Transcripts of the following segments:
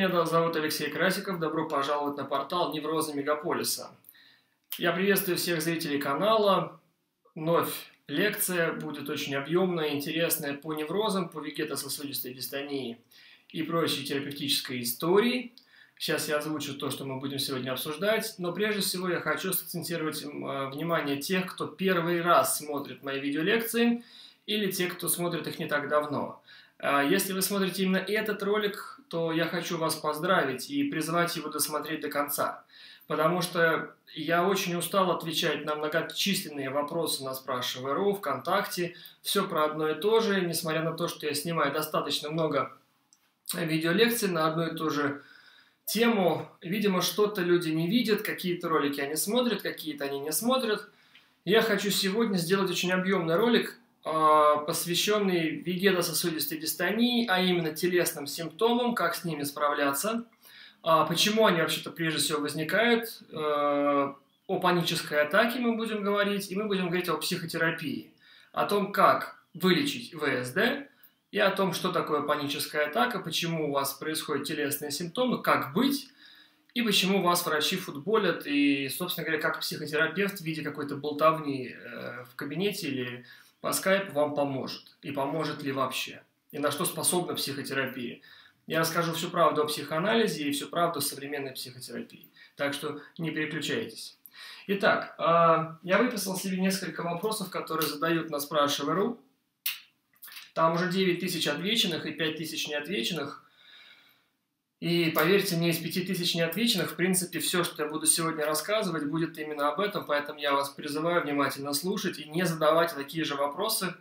Меня зовут Алексей Красиков. Добро пожаловать на портал Неврозы Мегаполиса. Я приветствую всех зрителей канала. Вновь лекция будет очень объемная, интересная по неврозам, по вегетососудистой дистонии и прочей терапевтической истории. Сейчас я озвучу то, что мы будем сегодня обсуждать, но прежде всего я хочу сакцентировать внимание тех, кто первый раз смотрит мои видеолекции или те, кто смотрит их не так давно. А, если вы смотрите именно этот ролик, то я хочу вас поздравить и призвать его досмотреть до конца. Потому что я очень устал отвечать на многочисленные вопросы на спрашиваю ВКонтакте. Все про одно и то же, несмотря на то, что я снимаю достаточно много видеолекций на одну и ту же тему. Видимо, что-то люди не видят, какие-то ролики они смотрят, какие-то они не смотрят. Я хочу сегодня сделать очень объемный ролик, посвященный вегетососудистой дистонии, а именно телесным симптомам, как с ними справляться, а почему они вообще-то прежде всего возникают, э, о панической атаке мы будем говорить, и мы будем говорить о психотерапии, о том, как вылечить ВСД, и о том, что такое паническая атака, почему у вас происходят телесные симптомы, как быть, и почему вас врачи футболят, и, собственно говоря, как психотерапевт в виде какой-то болтовни э, в кабинете или по скайпу вам поможет. И поможет ли вообще. И на что способна психотерапия. Я расскажу всю правду о психоанализе и всю правду о современной психотерапии. Так что не переключайтесь. Итак, а, я выписал себе несколько вопросов, которые задают на спрашивай.ру. Там уже 9 тысяч отвеченных и 5 тысяч неотвеченных. И поверьте мне, из 5000 неотвеченных, в принципе, все, что я буду сегодня рассказывать, будет именно об этом, поэтому я вас призываю внимательно слушать и не задавать такие же вопросы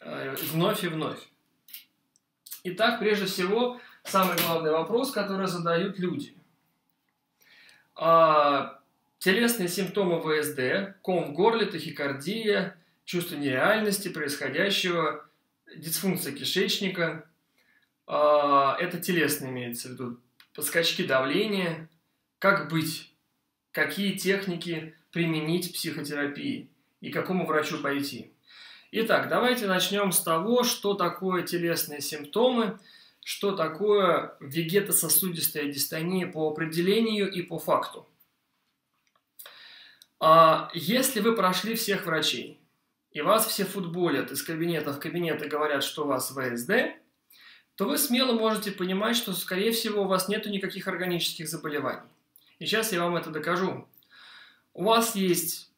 э, вновь и вновь. Итак, прежде всего, самый главный вопрос, который задают люди. А, телесные симптомы ВСД, ком в горле, тахикардия, чувство нереальности происходящего, дисфункция кишечника – это телесно имеется в виду. Скачки давления. Как быть? Какие техники применить в психотерапии? И к какому врачу пойти? Итак, давайте начнем с того, что такое телесные симптомы, что такое вегетососудистая дистония по определению и по факту. А если вы прошли всех врачей, и вас все футболят из кабинета в кабинет и говорят, что у вас ВСД, то вы смело можете понимать, что, скорее всего, у вас нет никаких органических заболеваний. И сейчас я вам это докажу. У вас есть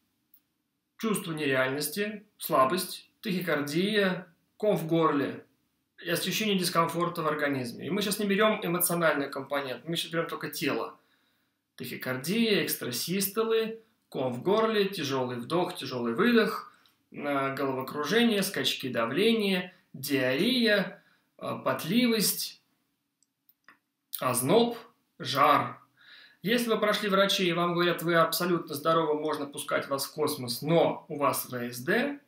чувство нереальности, слабость, тахикардия, ком в горле, и ощущение дискомфорта в организме. И мы сейчас не берем эмоциональный компонент, мы сейчас берем только тело. Тахикардия, экстрасистолы, ком в горле, тяжелый вдох, тяжелый выдох, э, головокружение, скачки давления, диарея, потливость, озноб, жар. Если вы прошли врачи и вам говорят, вы абсолютно здоровы, можно пускать вас в космос, но у вас ВСД,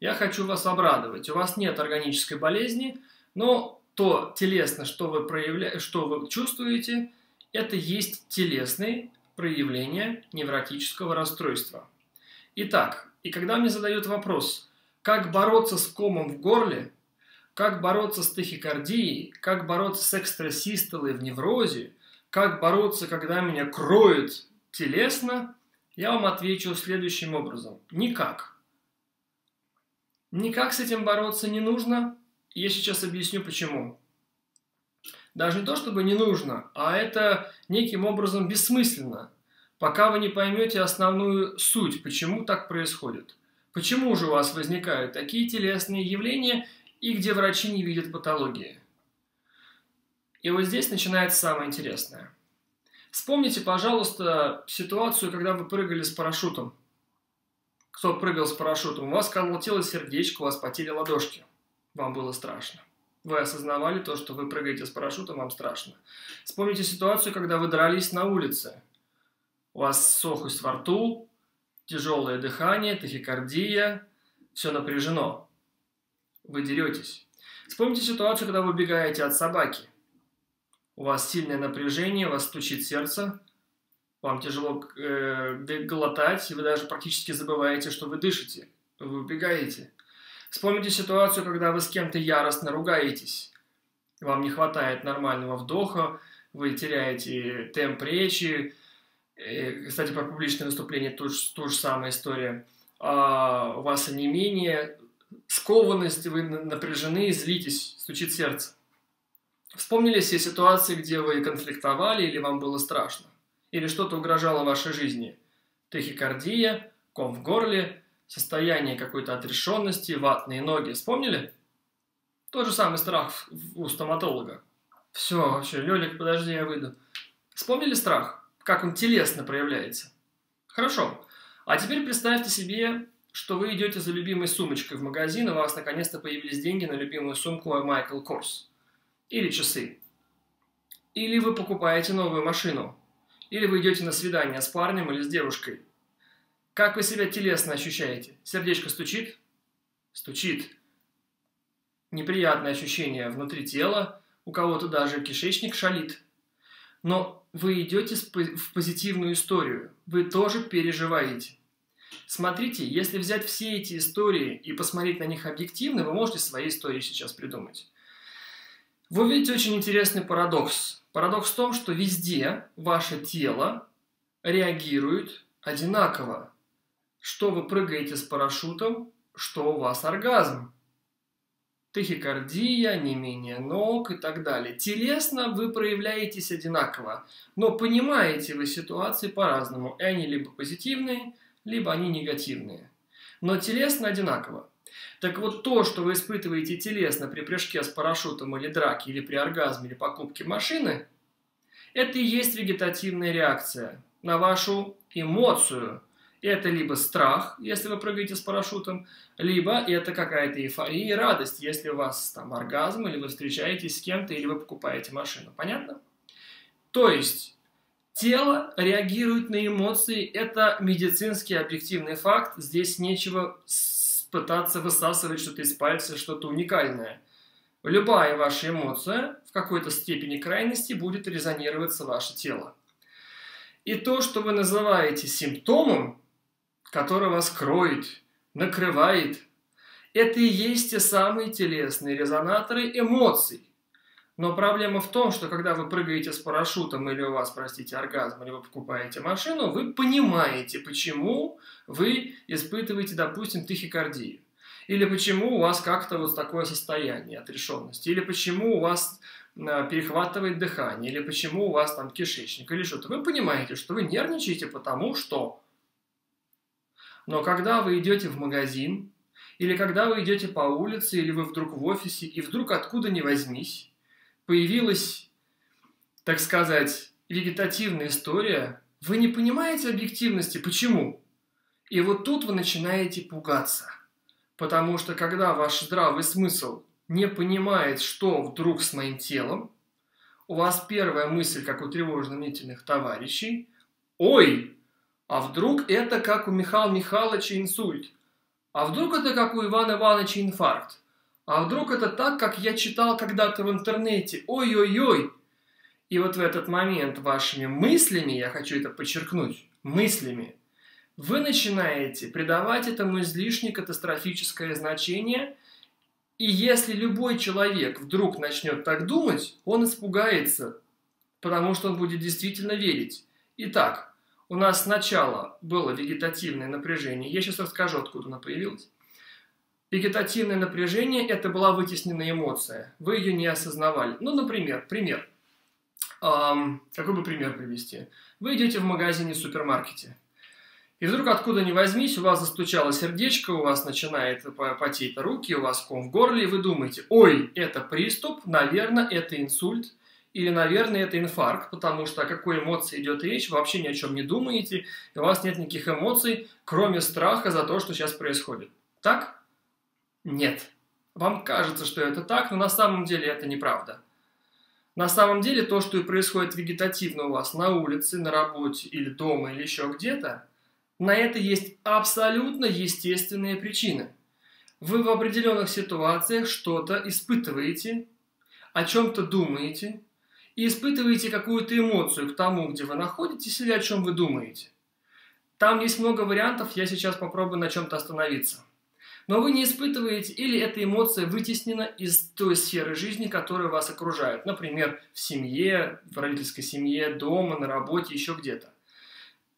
я хочу вас обрадовать. У вас нет органической болезни, но то телесно, что вы, проявля... что вы чувствуете, это есть телесные проявления невротического расстройства. Итак, и когда мне задают вопрос, как бороться с комом в горле, как бороться с тахикардией, как бороться с экстрасистолой в неврозе, как бороться, когда меня кроет телесно, я вам отвечу следующим образом. Никак. Никак с этим бороться не нужно. Я сейчас объясню почему. Даже не то, чтобы не нужно, а это неким образом бессмысленно, пока вы не поймете основную суть, почему так происходит. Почему же у вас возникают такие телесные явления, и где врачи не видят патологии. И вот здесь начинается самое интересное. Вспомните, пожалуйста, ситуацию, когда вы прыгали с парашютом. Кто прыгал с парашютом? У вас колотилось сердечко, у вас потели ладошки. Вам было страшно. Вы осознавали то, что вы прыгаете с парашютом, вам страшно. Вспомните ситуацию, когда вы дрались на улице. У вас сухость во рту, тяжелое дыхание, тахикардия, все напряжено вы деретесь. Вспомните ситуацию, когда вы убегаете от собаки. У вас сильное напряжение, у вас стучит сердце, вам тяжело э, глотать, и вы даже практически забываете, что вы дышите. Вы убегаете. Вспомните ситуацию, когда вы с кем-то яростно ругаетесь. Вам не хватает нормального вдоха, вы теряете темп речи. И, кстати, про публичное выступление тоже, тоже самая история. А, у вас онемение, скованность, вы напряжены, злитесь, стучит сердце. Вспомнили все ситуации, где вы конфликтовали или вам было страшно? Или что-то угрожало вашей жизни? Тахикардия, ком в горле, состояние какой-то отрешенности, ватные ноги. Вспомнили? Тот же самый страх у стоматолога. Все, вообще, Лёлик, подожди, я выйду. Вспомнили страх? Как он телесно проявляется? Хорошо. А теперь представьте себе, что вы идете за любимой сумочкой в магазин, и у вас наконец-то появились деньги на любимую сумку Michael Kors. Или часы. Или вы покупаете новую машину. Или вы идете на свидание с парнем или с девушкой. Как вы себя телесно ощущаете? Сердечко стучит? Стучит. Неприятное ощущение внутри тела, у кого-то даже кишечник шалит. Но вы идете в позитивную историю, вы тоже переживаете. Смотрите, если взять все эти истории и посмотреть на них объективно, вы можете свои истории сейчас придумать. Вы видите очень интересный парадокс. Парадокс в том, что везде ваше тело реагирует одинаково. Что вы прыгаете с парашютом, что у вас оргазм. Тахикардия, не менее ног и так далее. Телесно вы проявляетесь одинаково, но понимаете вы ситуации по-разному. И они либо позитивные, либо они негативные. Но телесно одинаково. Так вот то, что вы испытываете телесно при прыжке с парашютом или драке, или при оргазме, или покупке машины, это и есть вегетативная реакция на вашу эмоцию. Это либо страх, если вы прыгаете с парашютом, либо это какая-то эйфория и радость, если у вас там оргазм, или вы встречаетесь с кем-то, или вы покупаете машину. Понятно? То есть Тело реагирует на эмоции, это медицинский объективный факт, здесь нечего пытаться высасывать что-то из пальца, что-то уникальное. Любая ваша эмоция в какой-то степени крайности будет резонироваться ваше тело. И то, что вы называете симптомом, который вас кроет, накрывает, это и есть те самые телесные резонаторы эмоций. Но проблема в том, что когда вы прыгаете с парашютом или у вас, простите, оргазм, или вы покупаете машину, вы понимаете, почему вы испытываете, допустим, тахикардию. Или почему у вас как-то вот такое состояние отрешенности. Или почему у вас а, перехватывает дыхание. Или почему у вас там кишечник. Или что-то. Вы понимаете, что вы нервничаете потому что. Но когда вы идете в магазин, или когда вы идете по улице, или вы вдруг в офисе, и вдруг откуда ни возьмись, появилась, так сказать, вегетативная история, вы не понимаете объективности. Почему? И вот тут вы начинаете пугаться. Потому что когда ваш здравый смысл не понимает, что вдруг с моим телом, у вас первая мысль, как у тревожно-мнительных товарищей, «Ой, а вдруг это как у Михаила Михайловича инсульт? А вдруг это как у Ивана Ивановича инфаркт? А вдруг это так, как я читал когда-то в интернете? Ой-ой-ой! И вот в этот момент вашими мыслями, я хочу это подчеркнуть, мыслями, вы начинаете придавать этому излишне катастрофическое значение, и если любой человек вдруг начнет так думать, он испугается, потому что он будет действительно верить. Итак, у нас сначала было вегетативное напряжение, я сейчас расскажу, откуда оно появилось. Вегетативное напряжение – это была вытесненная эмоция. Вы ее не осознавали. Ну, например, пример. Эм, какой бы пример привести? Вы идете в магазине, в супермаркете. И вдруг откуда ни возьмись, у вас застучало сердечко, у вас начинает потеть руки, у вас ком в горле, и вы думаете, ой, это приступ, наверное, это инсульт, или, наверное, это инфаркт, потому что о какой эмоции идет речь, вообще ни о чем не думаете, и у вас нет никаких эмоций, кроме страха за то, что сейчас происходит. Так? Нет. Вам кажется, что это так, но на самом деле это неправда. На самом деле то, что и происходит вегетативно у вас на улице, на работе или дома или еще где-то, на это есть абсолютно естественные причины. Вы в определенных ситуациях что-то испытываете, о чем-то думаете и испытываете какую-то эмоцию к тому, где вы находитесь или о чем вы думаете. Там есть много вариантов, я сейчас попробую на чем-то остановиться – но вы не испытываете, или эта эмоция вытеснена из той сферы жизни, которая вас окружает. Например, в семье, в родительской семье, дома, на работе, еще где-то.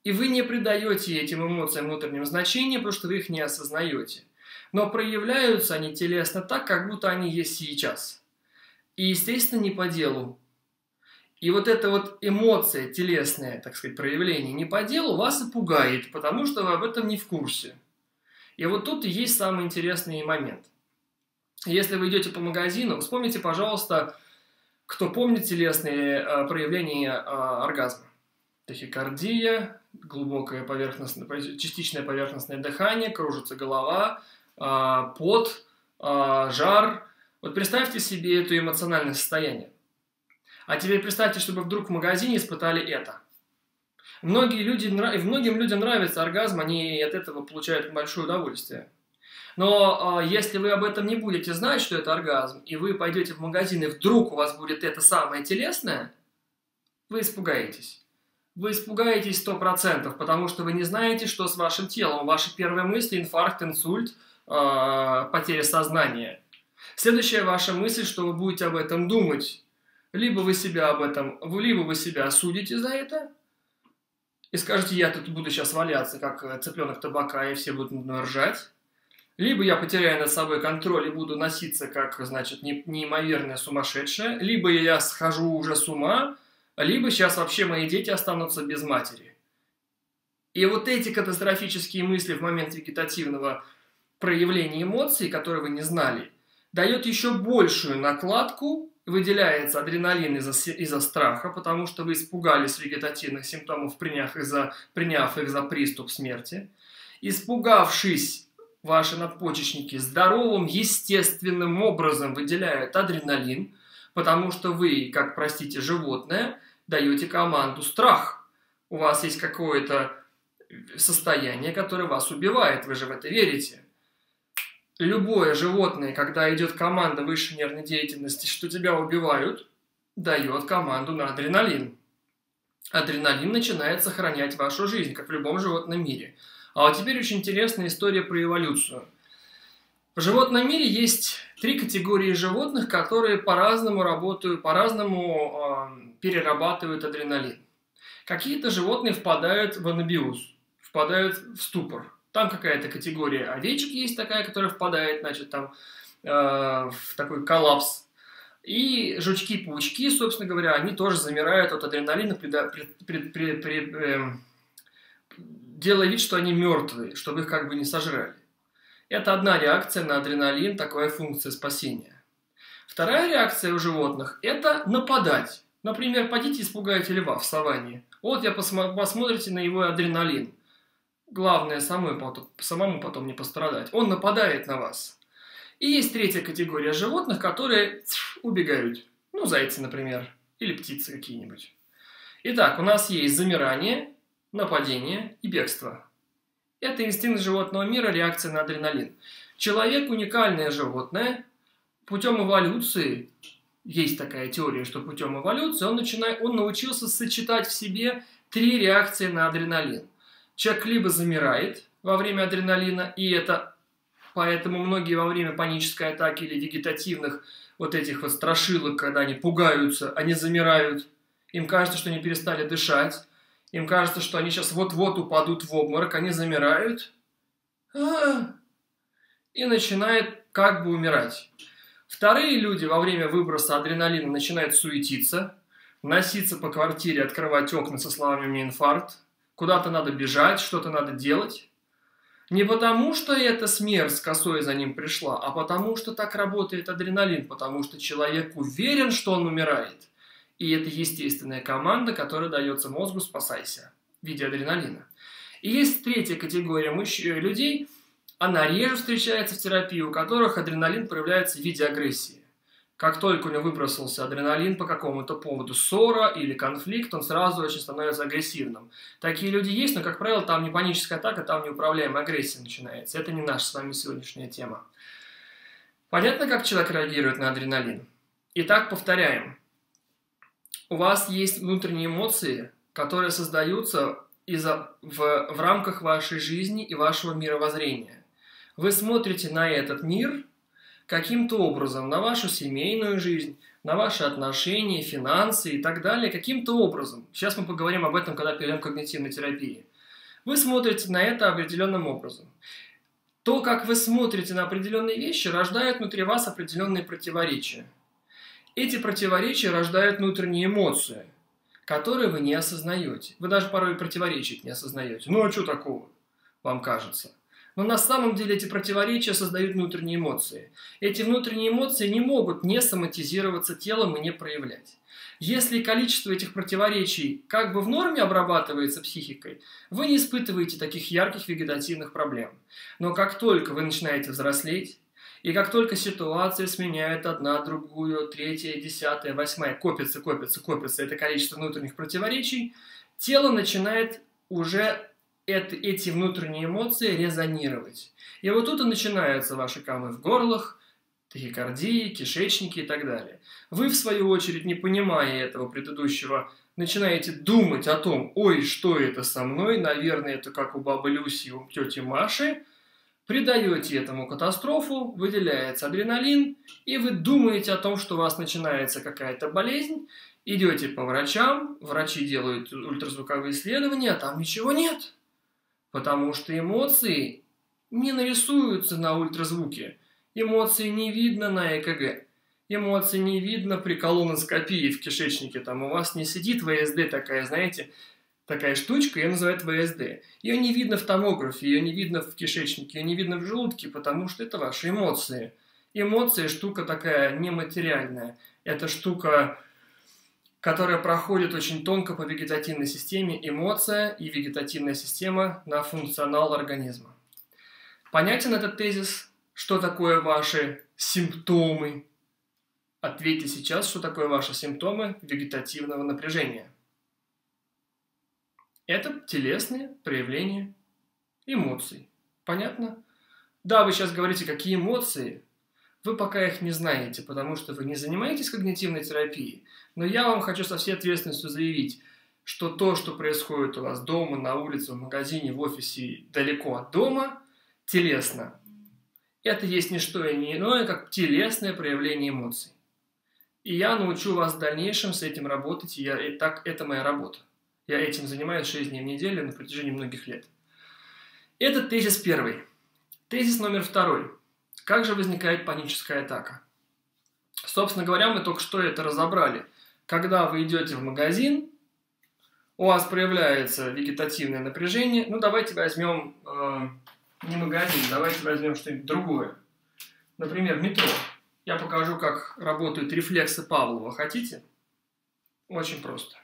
И вы не придаете этим эмоциям внутреннего значения, потому что вы их не осознаете. Но проявляются они телесно так, как будто они есть сейчас. И, естественно, не по делу. И вот эта вот эмоция телесная, так сказать, проявление не по делу вас и пугает, потому что вы об этом не в курсе. И вот тут есть самый интересный момент. Если вы идете по магазину, вспомните, пожалуйста, кто помнит телесные э, проявления э, оргазма. Тахикардия, глубокое поверхностное, частичное поверхностное дыхание, кружится голова, э, пот, э, жар. Вот представьте себе это эмоциональное состояние. А теперь представьте, чтобы вдруг в магазине испытали это. Многие люди, многим людям нравится оргазм, они от этого получают большое удовольствие. Но э, если вы об этом не будете знать, что это оргазм, и вы пойдете в магазин, и вдруг у вас будет это самое телесное, вы испугаетесь. Вы испугаетесь сто процентов, потому что вы не знаете, что с вашим телом. Ваши первые мысли – инфаркт, инсульт, э, потеря сознания. Следующая ваша мысль, что вы будете об этом думать. Либо вы себя об этом, либо вы себя осудите за это, и скажете, я тут буду сейчас валяться, как э, цыпленок табака, и все будут надо ржать. Либо я потеряю над собой контроль и буду носиться как, значит, не, неимоверная сумасшедшая, либо я схожу уже с ума, либо сейчас вообще мои дети останутся без матери. И вот эти катастрофические мысли в момент вегетативного проявления эмоций, которые вы не знали, дает еще большую накладку выделяется адреналин из-за из страха, потому что вы испугались вегетативных симптомов, приняв их, за, приняв их за приступ смерти. Испугавшись, ваши надпочечники здоровым, естественным образом выделяют адреналин, потому что вы, как, простите, животное, даете команду страх. У вас есть какое-то состояние, которое вас убивает, вы же в это верите любое животное, когда идет команда высшей нервной деятельности, что тебя убивают, дает команду на адреналин. Адреналин начинает сохранять вашу жизнь, как в любом животном мире. А вот теперь очень интересная история про эволюцию. В животном мире есть три категории животных, которые по-разному работают, по-разному э, перерабатывают адреналин. Какие-то животные впадают в анабиоз, впадают в ступор – там какая-то категория овечек есть такая, которая впадает, значит, там э, в такой коллапс. И жучки-паучки, собственно говоря, они тоже замирают от адреналина, преда, пред, пред, пред, э, делая вид, что они мертвые, чтобы их как бы не сожрали. Это одна реакция на адреналин, такая функция спасения. Вторая реакция у животных – это нападать. Например, пойдите испугайте льва в саванне. Вот я посмо- посмотрите на его адреналин. Главное самой потом, самому потом не пострадать. Он нападает на вас. И есть третья категория животных, которые убегают. Ну, зайцы, например, или птицы какие-нибудь. Итак, у нас есть замирание, нападение и бегство. Это инстинкт животного мира, реакция на адреналин. Человек – уникальное животное. Путем эволюции, есть такая теория, что путем эволюции он, начинает, он научился сочетать в себе три реакции на адреналин – Человек либо замирает во время адреналина, и это поэтому многие во время панической атаки или вегетативных вот этих вот страшилок, когда они пугаются, они замирают, им кажется, что они перестали дышать, им кажется, что они сейчас вот-вот упадут в обморок, они замирают. И начинают как бы умирать. Вторые люди во время выброса адреналина начинают суетиться, носиться по квартире, открывать окна со словами «мне инфаркт», Куда-то надо бежать, что-то надо делать. Не потому, что эта смерть с косой за ним пришла, а потому, что так работает адреналин, потому что человек уверен, что он умирает. И это естественная команда, которая дается мозгу «спасайся» в виде адреналина. И есть третья категория мужч... людей, она реже встречается в терапии, у которых адреналин проявляется в виде агрессии. Как только у него выбросился адреналин по какому-то поводу, ссора или конфликт, он сразу очень становится агрессивным. Такие люди есть, но, как правило, там не паническая атака, там неуправляемая агрессия начинается. Это не наша с вами сегодняшняя тема. Понятно, как человек реагирует на адреналин? Итак, повторяем. У вас есть внутренние эмоции, которые создаются из в, в рамках вашей жизни и вашего мировоззрения. Вы смотрите на этот мир каким-то образом, на вашу семейную жизнь, на ваши отношения, финансы и так далее, каким-то образом. Сейчас мы поговорим об этом, когда перейдем к когнитивной терапии. Вы смотрите на это определенным образом. То, как вы смотрите на определенные вещи, рождает внутри вас определенные противоречия. Эти противоречия рождают внутренние эмоции, которые вы не осознаете. Вы даже порой противоречий не осознаете. Ну а что такого, вам кажется? Но на самом деле эти противоречия создают внутренние эмоции. Эти внутренние эмоции не могут не соматизироваться телом и не проявлять. Если количество этих противоречий как бы в норме обрабатывается психикой, вы не испытываете таких ярких вегетативных проблем. Но как только вы начинаете взрослеть, и как только ситуация сменяет одна, другую, третья, десятая, восьмая, копится, копится, копится это количество внутренних противоречий, тело начинает уже это, эти внутренние эмоции резонировать. И вот тут и начинаются ваши камы в горлах, тахикардии, кишечники и так далее. Вы, в свою очередь, не понимая этого предыдущего, начинаете думать о том, ой, что это со мной, наверное, это как у бабы Люси, у тети Маши – Придаете этому катастрофу, выделяется адреналин, и вы думаете о том, что у вас начинается какая-то болезнь, идете по врачам, врачи делают ультразвуковые исследования, а там ничего нет. Потому что эмоции не нарисуются на ультразвуке, эмоции не видно на ЭКГ, эмоции не видно при колоноскопии в кишечнике, там у вас не сидит ВСД такая, знаете, такая штучка, ее называют ВСД. Ее не видно в томографе, ее не видно в кишечнике, ее не видно в желудке, потому что это ваши эмоции. Эмоции – штука такая нематериальная. Это штука, которая проходит очень тонко по вегетативной системе. Эмоция и вегетативная система на функционал организма. Понятен этот тезис? Что такое ваши симптомы? Ответьте сейчас, что такое ваши симптомы вегетативного напряжения. Это телесные проявления эмоций. Понятно? Да, вы сейчас говорите, какие эмоции. Вы пока их не знаете, потому что вы не занимаетесь когнитивной терапией. Но я вам хочу со всей ответственностью заявить, что то, что происходит у вас дома, на улице, в магазине, в офисе, далеко от дома, телесно. Это есть не что и не иное, как телесное проявление эмоций. И я научу вас в дальнейшем с этим работать, и, я, и так это моя работа. Я этим занимаюсь 6 дней в неделю на протяжении многих лет. Это тезис первый. Тезис номер второй. Как же возникает паническая атака? Собственно говоря, мы только что это разобрали. Когда вы идете в магазин, у вас проявляется вегетативное напряжение. Ну, давайте возьмем э, не магазин, давайте возьмем что-нибудь другое. Например, метро. Я покажу, как работают рефлексы Павлова. Хотите? Очень просто.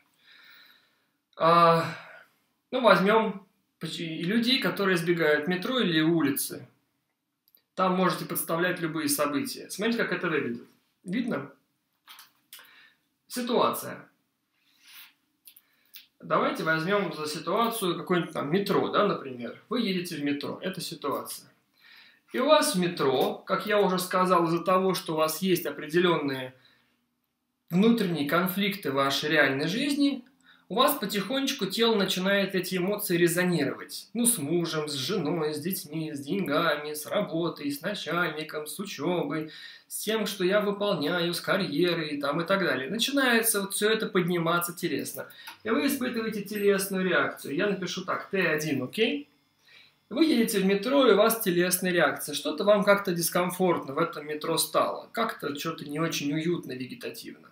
А, ну, возьмем людей, которые избегают метро или улицы. Там можете подставлять любые события. Смотрите, как это выглядит. Видно? Ситуация. Давайте возьмем за ситуацию какое-нибудь там метро, да, например. Вы едете в метро, это ситуация. И у вас в метро, как я уже сказал, из-за того, что у вас есть определенные внутренние конфликты вашей реальной жизни, у вас потихонечку тело начинает эти эмоции резонировать. Ну, с мужем, с женой, с детьми, с деньгами, с работой, с начальником, с учебой, с тем, что я выполняю, с карьерой там, и так далее. Начинается вот все это подниматься телесно. И вы испытываете телесную реакцию. Я напишу так, Т1, окей? Вы едете в метро, и у вас телесная реакция. Что-то вам как-то дискомфортно в этом метро стало. Как-то что-то не очень уютно, вегетативно.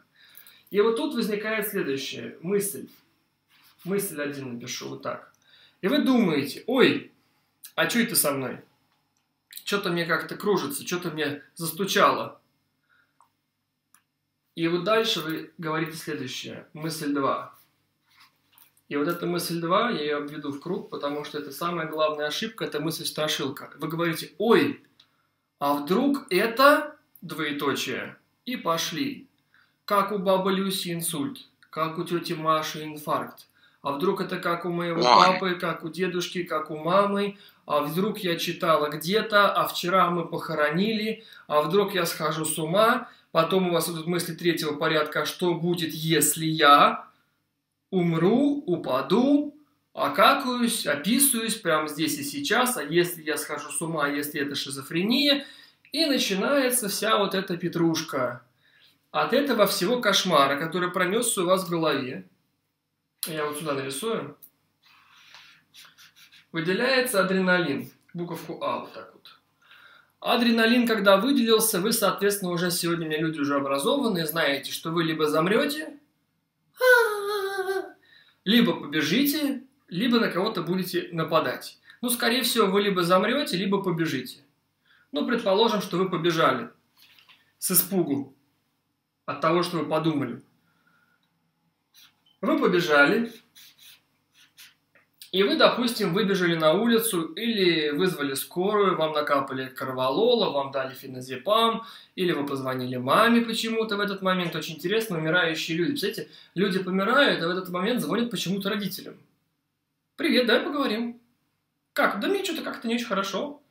И вот тут возникает следующая мысль мысль один напишу вот так. И вы думаете, ой, а что это со мной? Что-то мне как-то кружится, что-то мне застучало. И вот дальше вы говорите следующее, мысль 2. И вот эта мысль 2, я ее обведу в круг, потому что это самая главная ошибка, это мысль страшилка. Вы говорите, ой, а вдруг это двоеточие? И пошли. Как у бабы Люси инсульт, как у тети Маши инфаркт, а вдруг это как у моего папы, как у дедушки, как у мамы, а вдруг я читала где-то, а вчера мы похоронили, а вдруг я схожу с ума, потом у вас идут мысли третьего порядка, что будет, если я умру, упаду, окакаюсь, описываюсь прямо здесь и сейчас, а если я схожу с ума, если это шизофрения, и начинается вся вот эта петрушка. От этого всего кошмара, который пронесся у вас в голове, я вот сюда нарисую, выделяется адреналин, буковку А вот так вот. Адреналин, когда выделился, вы, соответственно, уже сегодня люди уже образованные, знаете, что вы либо замрете, либо побежите, либо на кого-то будете нападать. Ну, скорее всего, вы либо замрете, либо побежите. Ну, предположим, что вы побежали с испугу от того, что вы подумали. Вы побежали, и вы, допустим, выбежали на улицу или вызвали скорую, вам накапали карвалола, вам дали феназепам, или вы позвонили маме почему-то в этот момент. Очень интересно, умирающие люди. Представляете, люди помирают, а в этот момент звонят почему-то родителям. Привет, давай поговорим. Как? Да мне что-то как-то не очень хорошо.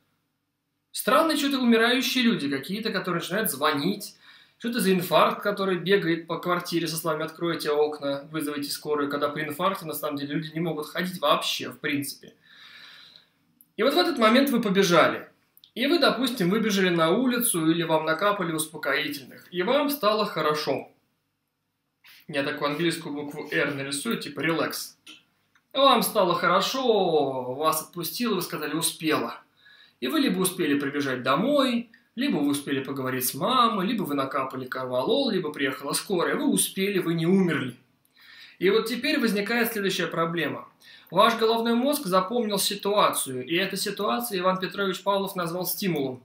Странные что-то умирающие люди какие-то, которые начинают звонить. Что это за инфаркт, который бегает по квартире со словами «откройте окна, вызовите скорую», когда при инфаркте, на самом деле, люди не могут ходить вообще, в принципе. И вот в этот момент вы побежали. И вы, допустим, выбежали на улицу или вам накапали успокоительных, и вам стало хорошо. Я такую английскую букву R нарисую, типа «relax». Вам стало хорошо, вас отпустило, вы сказали «успела». И вы либо успели прибежать домой, либо вы успели поговорить с мамой, либо вы накапали карвалол, либо приехала скорая. Вы успели, вы не умерли. И вот теперь возникает следующая проблема. Ваш головной мозг запомнил ситуацию, и эту ситуацию Иван Петрович Павлов назвал стимулом.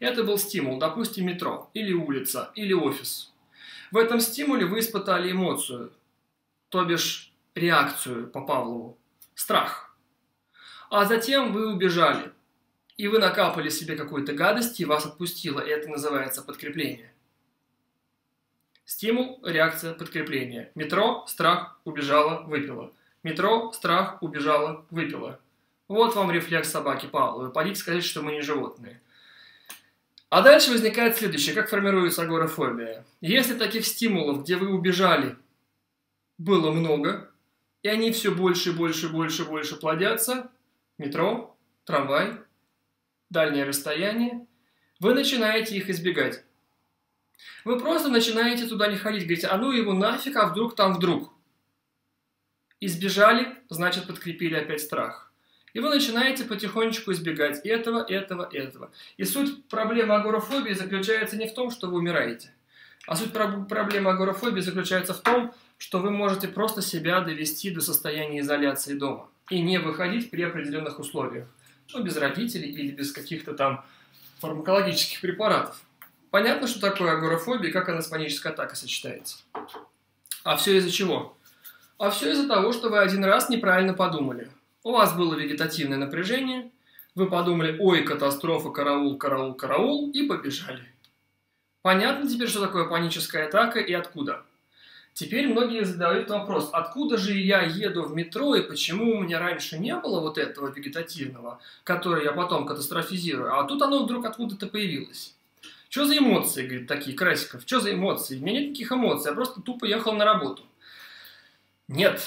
Это был стимул, допустим, метро, или улица, или офис. В этом стимуле вы испытали эмоцию, то бишь реакцию по Павлову, страх. А затем вы убежали, и вы накапали себе какую-то гадость, и вас отпустило, и это называется подкрепление. Стимул, реакция, подкрепление. Метро, страх, убежала, выпила. Метро, страх, убежала, выпила. Вот вам рефлекс собаки Павловой. Пойдите сказать, что мы не животные. А дальше возникает следующее. Как формируется агорафобия? Если таких стимулов, где вы убежали, было много, и они все больше, больше, больше, больше плодятся, метро, трамвай, дальнее расстояние, вы начинаете их избегать. Вы просто начинаете туда не ходить, говорите, а ну его нафиг, а вдруг там вдруг. Избежали, значит подкрепили опять страх. И вы начинаете потихонечку избегать этого, этого, этого. И суть проблемы агорафобии заключается не в том, что вы умираете. А суть проблемы агорафобии заключается в том, что вы можете просто себя довести до состояния изоляции дома и не выходить при определенных условиях ну, без родителей или без каких-то там фармакологических препаратов. Понятно, что такое агорафобия и как она с панической атакой сочетается. А все из-за чего? А все из-за того, что вы один раз неправильно подумали. У вас было вегетативное напряжение, вы подумали, ой, катастрофа, караул, караул, караул, и побежали. Понятно теперь, что такое паническая атака и откуда? Теперь многие задают вопрос, откуда же я еду в метро и почему у меня раньше не было вот этого вегетативного, которое я потом катастрофизирую, а тут оно вдруг откуда-то появилось. Что за эмоции, говорит, такие, Красиков? Что за эмоции? У меня нет никаких эмоций, я просто тупо ехал на работу. Нет,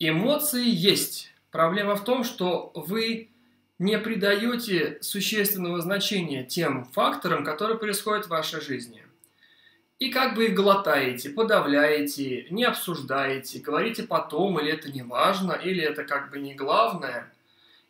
эмоции есть. Проблема в том, что вы не придаете существенного значения тем факторам, которые происходят в вашей жизни. И как бы их глотаете, подавляете, не обсуждаете, говорите потом, или это не важно, или это как бы не главное.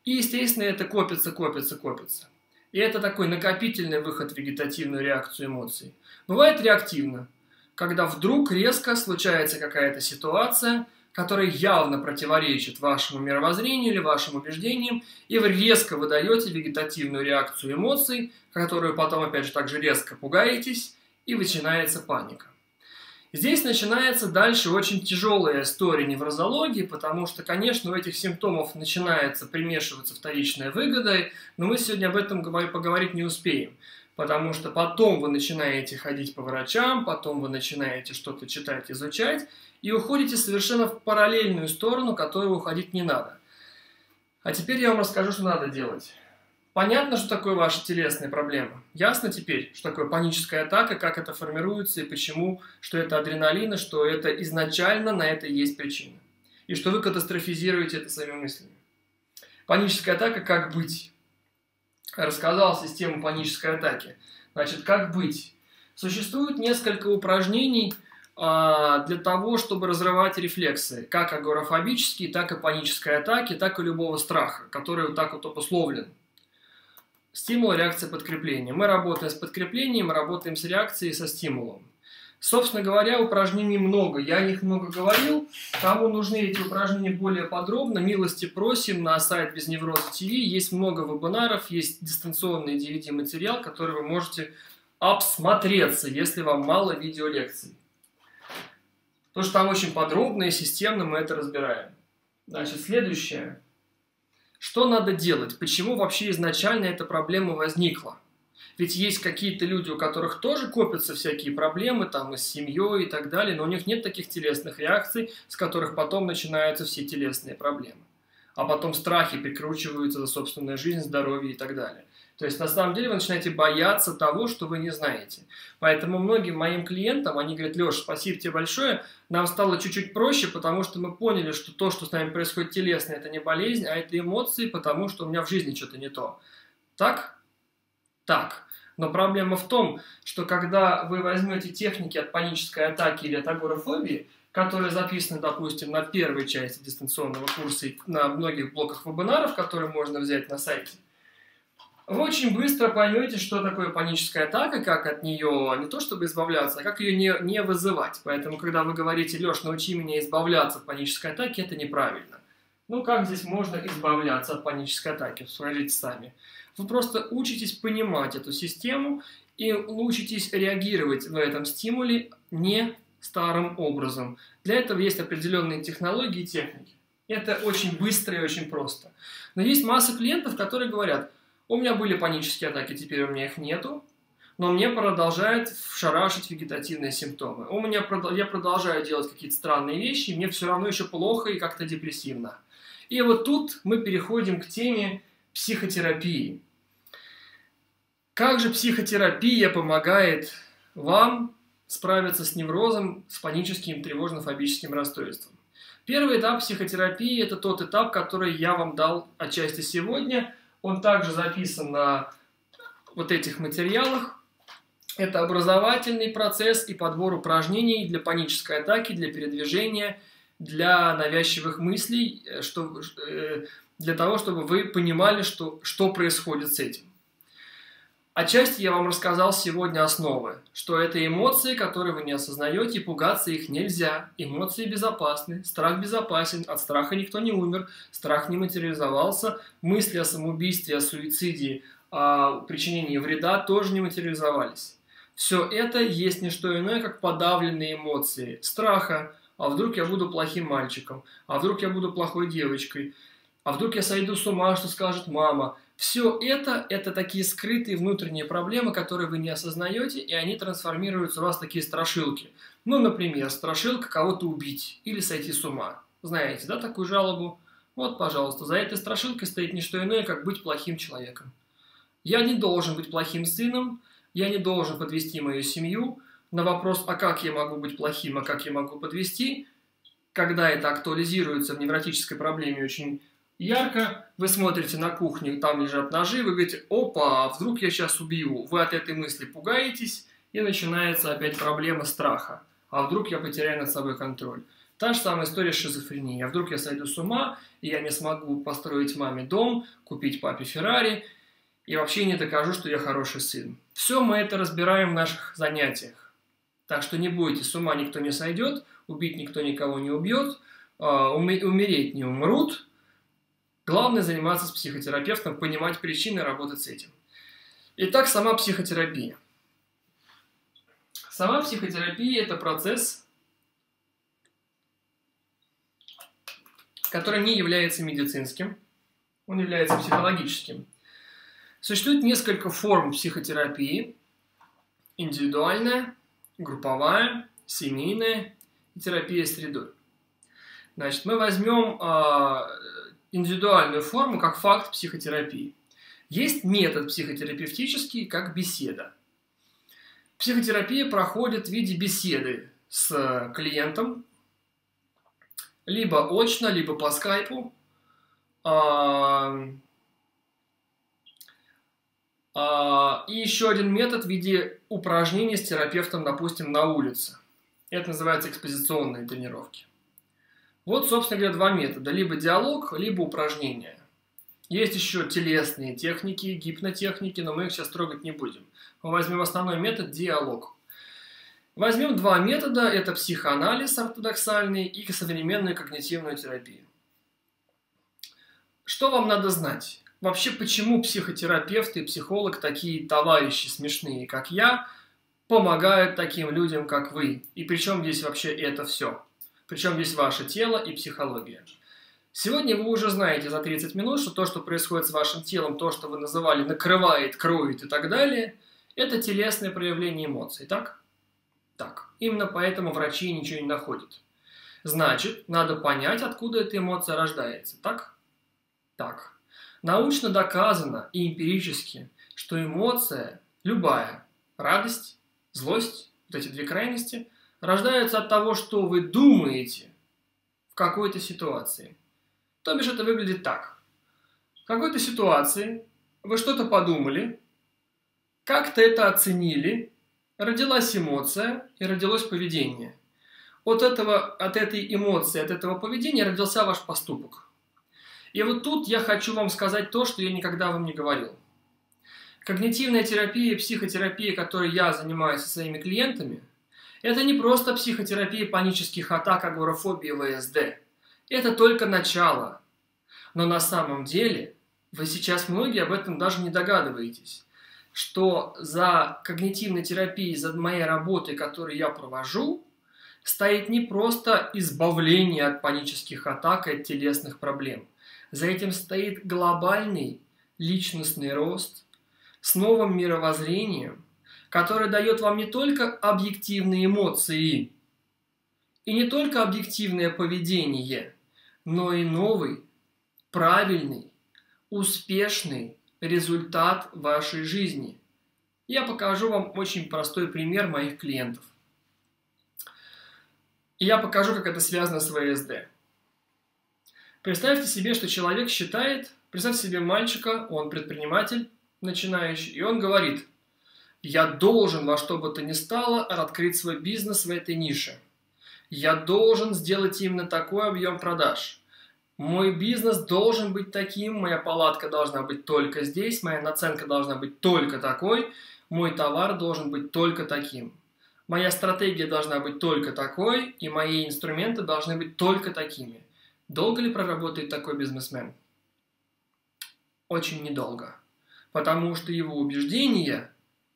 И, естественно, это копится, копится, копится. И это такой накопительный выход в вегетативную реакцию эмоций. Бывает реактивно, когда вдруг резко случается какая-то ситуация, которая явно противоречит вашему мировоззрению или вашим убеждениям, и вы резко выдаете вегетативную реакцию эмоций, которую потом, опять же, также резко пугаетесь, и начинается паника. Здесь начинается дальше очень тяжелая история неврозологии, потому что, конечно, у этих симптомов начинается примешиваться вторичная выгода, но мы сегодня об этом поговорить не успеем, потому что потом вы начинаете ходить по врачам, потом вы начинаете что-то читать, изучать, и уходите совершенно в параллельную сторону, которую уходить не надо. А теперь я вам расскажу, что надо делать. Понятно, что такое ваша телесная проблема. Ясно теперь, что такое паническая атака, как это формируется и почему, что это адреналин, что это изначально на это есть причина. и что вы катастрофизируете это своими мыслями. Паническая атака «Как быть?» Рассказал систему панической атаки. Значит, как быть? Существует несколько упражнений а, для того, чтобы разрывать рефлексы, как агорафобические, так и панической атаки, так и любого страха, который вот так вот обусловлен. Стимул, реакция, подкрепление. Мы работаем с подкреплением, работаем с реакцией, со стимулом. Собственно говоря, упражнений много. Я о них много говорил. Кому нужны эти упражнения более подробно, милости просим на сайт Без Невроза ТВ. Есть много вебинаров, есть дистанционный DVD-материал, который вы можете обсмотреться, если вам мало видеолекций. Потому что там очень подробно и системно мы это разбираем. Значит, следующее. Что надо делать? Почему вообще изначально эта проблема возникла? Ведь есть какие-то люди, у которых тоже копятся всякие проблемы, там, и с семьей и так далее, но у них нет таких телесных реакций, с которых потом начинаются все телесные проблемы. А потом страхи прикручиваются за собственную жизнь, здоровье и так далее. То есть, на самом деле, вы начинаете бояться того, что вы не знаете. Поэтому многим моим клиентам, они говорят, Леш, спасибо тебе большое, нам стало чуть-чуть проще, потому что мы поняли, что то, что с нами происходит телесно, это не болезнь, а это эмоции, потому что у меня в жизни что-то не то. Так? Так. Но проблема в том, что когда вы возьмете техники от панической атаки или от агорафобии, которые записаны, допустим, на первой части дистанционного курса и на многих блоках вебинаров, которые можно взять на сайте, вы очень быстро поймете, что такое паническая атака, как от нее не то чтобы избавляться, а как ее не, не вызывать. Поэтому, когда вы говорите, Леш, научи меня избавляться от панической атаки, это неправильно. Ну, как здесь можно избавляться от панической атаки? Скажите сами. Вы просто учитесь понимать эту систему и учитесь реагировать в этом стимуле не старым образом. Для этого есть определенные технологии и техники. Это очень быстро и очень просто. Но есть масса клиентов, которые говорят, у меня были панические атаки, теперь у меня их нету, но мне продолжают шарашить вегетативные симптомы. У меня, я продолжаю делать какие-то странные вещи, и мне все равно еще плохо и как-то депрессивно. И вот тут мы переходим к теме психотерапии. Как же психотерапия помогает вам справиться с неврозом, с паническим тревожно-фобическим расстройством? Первый этап психотерапии – это тот этап, который я вам дал отчасти сегодня. Он также записан на вот этих материалах. Это образовательный процесс и подбор упражнений для панической атаки, для передвижения, для навязчивых мыслей, э, что, э, для того, чтобы вы понимали, что, что происходит с этим. Отчасти я вам рассказал сегодня основы, что это эмоции, которые вы не осознаете, и пугаться их нельзя. Эмоции безопасны, страх безопасен, от страха никто не умер, страх не материализовался, мысли о самоубийстве, о суициде, о причинении вреда тоже не материализовались. Все это есть не что иное, как подавленные эмоции страха, а вдруг я буду плохим мальчиком, а вдруг я буду плохой девочкой, а вдруг я сойду с ума, что скажет мама – все это – это такие скрытые внутренние проблемы, которые вы не осознаете, и они трансформируются у вас в такие страшилки. Ну, например, страшилка кого-то убить или сойти с ума. Знаете, да, такую жалобу? Вот, пожалуйста, за этой страшилкой стоит не что иное, как быть плохим человеком. Я не должен быть плохим сыном, я не должен подвести мою семью. На вопрос, а как я могу быть плохим, а как я могу подвести, когда это актуализируется в невротической проблеме очень ярко, вы смотрите на кухню, там лежат ножи, вы говорите, опа, вдруг я сейчас убью. Вы от этой мысли пугаетесь, и начинается опять проблема страха. А вдруг я потеряю над собой контроль. Та же самая история с шизофренией. А вдруг я сойду с ума, и я не смогу построить маме дом, купить папе Феррари, и вообще не докажу, что я хороший сын. Все мы это разбираем в наших занятиях. Так что не бойтесь, с ума никто не сойдет, убить никто никого не убьет, а, умереть не умрут, Главное заниматься с психотерапевтом, понимать причины, работать с этим. Итак, сама психотерапия. Сама психотерапия – это процесс, который не является медицинским, он является психологическим. Существует несколько форм психотерапии. Индивидуальная, групповая, семейная и терапия средой. Значит, мы возьмем а, индивидуальную форму как факт психотерапии. Есть метод психотерапевтический, как беседа. Психотерапия проходит в виде беседы с клиентом. либо очно, либо по скайпу. А, а, и еще один метод в виде упражнений с терапевтом, допустим, на улице. Это называется экспозиционные тренировки. Вот, собственно говоря, два метода. Либо диалог, либо упражнения. Есть еще телесные техники, гипнотехники, но мы их сейчас трогать не будем. Мы возьмем основной метод – диалог. Возьмем два метода – это психоанализ ортодоксальный и современную когнитивную терапию. Что вам надо знать? Вообще, почему психотерапевты и психолог, такие товарищи смешные, как я, помогают таким людям, как вы? И причем здесь вообще это все? Причем здесь ваше тело и психология? Сегодня вы уже знаете за 30 минут, что то, что происходит с вашим телом, то, что вы называли накрывает, кроет и так далее, это телесное проявление эмоций, так? Так. Именно поэтому врачи ничего не находят. Значит, надо понять, откуда эта эмоция рождается, так? Так. Научно доказано и эмпирически, что эмоция, любая, радость, злость, вот эти две крайности, рождаются от того, что вы думаете в какой-то ситуации – то бишь это выглядит так. В какой-то ситуации вы что-то подумали, как-то это оценили, родилась эмоция и родилось поведение. От, этого, от этой эмоции, от этого поведения родился ваш поступок. И вот тут я хочу вам сказать то, что я никогда вам не говорил. Когнитивная терапия психотерапия, которой я занимаюсь со своими клиентами, это не просто психотерапия панических атак, агорафобии, ВСД – это только начало. Но на самом деле, вы сейчас многие об этом даже не догадываетесь, что за когнитивной терапией, за моей работой, которую я провожу, стоит не просто избавление от панических атак и от телесных проблем. За этим стоит глобальный личностный рост с новым мировоззрением, который дает вам не только объективные эмоции и не только объективное поведение – но и новый, правильный, успешный результат вашей жизни. Я покажу вам очень простой пример моих клиентов. И я покажу, как это связано с ВСД. Представьте себе, что человек считает, представьте себе мальчика, он предприниматель начинающий, и он говорит, я должен во что бы то ни стало открыть свой бизнес в этой нише – я должен сделать именно такой объем продаж. Мой бизнес должен быть таким, моя палатка должна быть только здесь, моя наценка должна быть только такой, мой товар должен быть только таким. Моя стратегия должна быть только такой, и мои инструменты должны быть только такими. Долго ли проработает такой бизнесмен? Очень недолго. Потому что его убеждения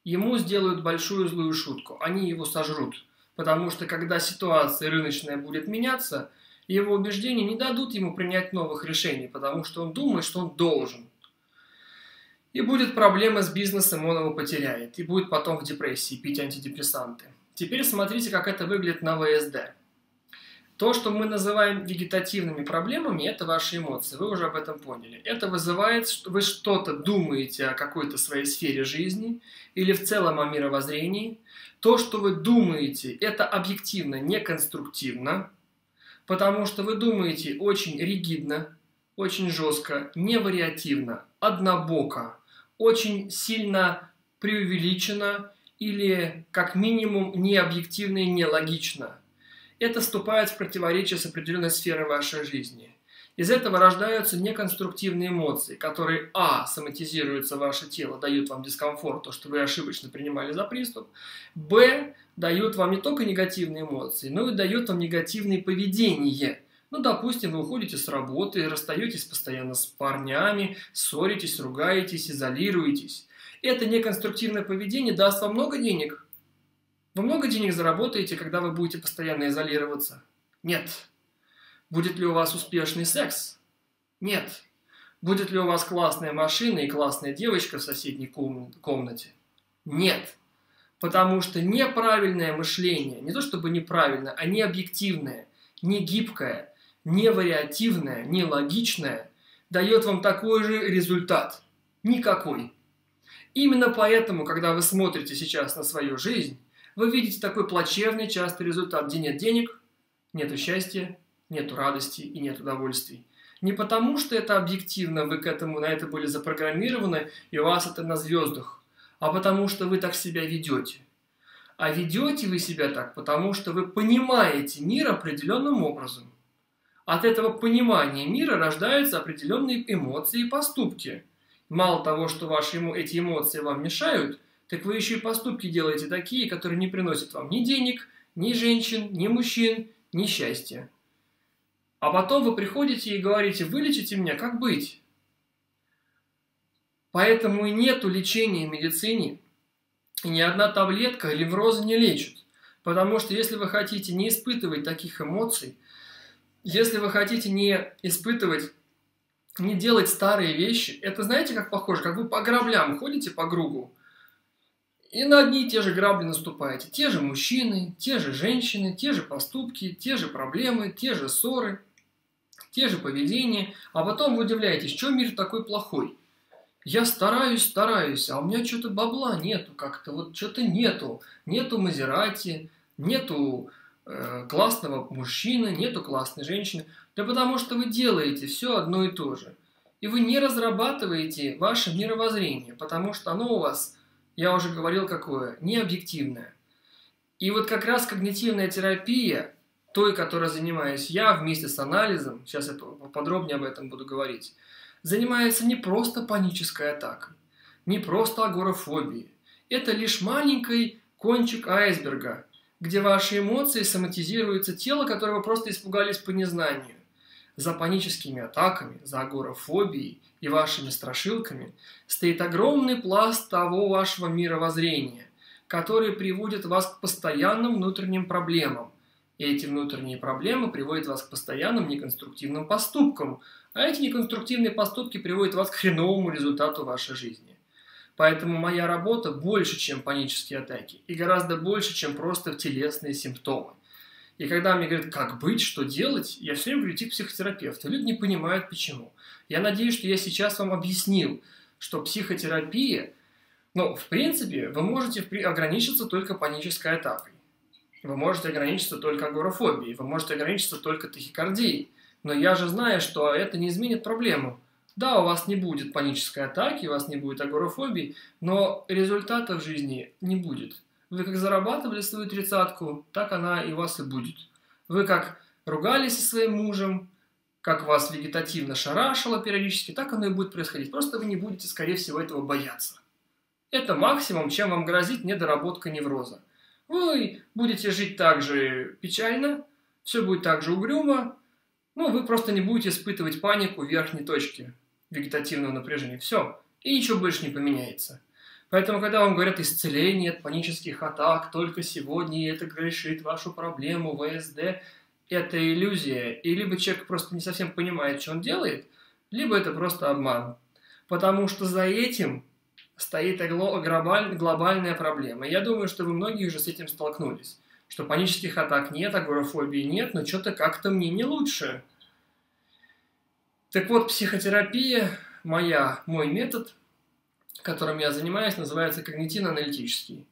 ему сделают большую злую шутку. Они его сожрут. Потому что когда ситуация рыночная будет меняться, его убеждения не дадут ему принять новых решений, потому что он думает, что он должен. И будет проблема с бизнесом, он его потеряет. И будет потом в депрессии пить антидепрессанты. Теперь смотрите, как это выглядит на ВСД. То, что мы называем вегетативными проблемами, это ваши эмоции. Вы уже об этом поняли. Это вызывает, что вы что-то думаете о какой-то своей сфере жизни или в целом о мировоззрении. То, что вы думаете, это объективно неконструктивно, потому что вы думаете очень ригидно, очень жестко, невариативно, однобоко, очень сильно преувеличено или как минимум необъективно и нелогично – это вступает в противоречие с определенной сферой вашей жизни. Из этого рождаются неконструктивные эмоции, которые а. соматизируются в ваше тело, дают вам дискомфорт, то, что вы ошибочно принимали за приступ, б. дают вам не только негативные эмоции, но и дают вам негативное поведение. Ну, допустим, вы уходите с работы, расстаетесь постоянно с парнями, ссоритесь, ругаетесь, изолируетесь. Это неконструктивное поведение даст вам много денег, вы много денег заработаете, когда вы будете постоянно изолироваться? Нет. Будет ли у вас успешный секс? Нет. Будет ли у вас классная машина и классная девочка в соседней комнате? Нет. Потому что неправильное мышление, не то чтобы неправильное, а не объективное, не гибкое, не вариативное, не логичное, дает вам такой же результат. Никакой. Именно поэтому, когда вы смотрите сейчас на свою жизнь, вы видите такой плачевный частый результат, где нет денег, нет счастья, нету радости и нет удовольствий. Не потому, что это объективно, вы к этому, на это были запрограммированы, и у вас это на звездах, а потому что вы так себя ведете. А ведете вы себя так, потому что вы понимаете мир определенным образом. От этого понимания мира рождаются определенные эмоции и поступки. Мало того, что ваши эти эмоции вам мешают, так вы еще и поступки делаете такие, которые не приносят вам ни денег, ни женщин, ни мужчин, ни счастья. А потом вы приходите и говорите, вылечите меня, как быть? Поэтому и нету лечения в медицине, и ни одна таблетка левроза не лечит. Потому что если вы хотите не испытывать таких эмоций, если вы хотите не испытывать, не делать старые вещи, это знаете, как похоже, как вы по граблям ходите по кругу, и на одни и те же грабли наступаете. Те же мужчины, те же женщины, те же поступки, те же проблемы, те же ссоры – те же поведения, а потом вы удивляетесь, что мир такой плохой. Я стараюсь, стараюсь, а у меня что-то бабла нету как-то, вот что-то нету. Нету Мазерати, нету э, классного мужчины, нету классной женщины. Да потому что вы делаете все одно и то же. И вы не разрабатываете ваше мировоззрение, потому что оно у вас, я уже говорил, какое, не объективное. И вот как раз когнитивная терапия той, которой занимаюсь я вместе с анализом, сейчас я подробнее об этом буду говорить, занимается не просто панической атакой, не просто агорафобией. Это лишь маленький кончик айсберга, где ваши эмоции соматизируется тело, которое вы просто испугались по незнанию. За паническими атаками, за агорафобией и вашими страшилками стоит огромный пласт того вашего мировоззрения, который приводит вас к постоянным внутренним проблемам – и эти внутренние проблемы приводят вас к постоянным неконструктивным поступкам, а эти неконструктивные поступки приводят вас к хреновому результату вашей жизни. Поэтому моя работа больше, чем панические атаки, и гораздо больше, чем просто телесные симптомы. И когда мне говорят, как быть, что делать, я все время говорю, идти к психотерапевту. Люди не понимают, почему. Я надеюсь, что я сейчас вам объяснил, что психотерапия, ну, в принципе, вы можете ограничиться только панической атакой. Вы можете ограничиться только агорафобией, вы можете ограничиться только тахикардией. Но я же знаю, что это не изменит проблему. Да, у вас не будет панической атаки, у вас не будет агорафобии, но результата в жизни не будет. Вы как зарабатывали свою тридцатку, так она и вас и будет. Вы как ругались со своим мужем, как вас вегетативно шарашило периодически, так оно и будет происходить. Просто вы не будете, скорее всего, этого бояться. Это максимум, чем вам грозит недоработка невроза. Вы будете жить так же печально, все будет так же угрюмо, но вы просто не будете испытывать панику верхней точке вегетативного напряжения. Все, и ничего больше не поменяется. Поэтому, когда вам говорят исцеление от панических атак только сегодня, это решит вашу проблему, ВСД, это иллюзия. И либо человек просто не совсем понимает, что он делает, либо это просто обман. Потому что за этим стоит глобальная проблема. Я думаю, что вы многие уже с этим столкнулись. Что панических атак нет, агорафобии нет, но что-то как-то мне не лучше. Так вот, психотерапия моя, мой метод, которым я занимаюсь, называется когнитивно-аналитический.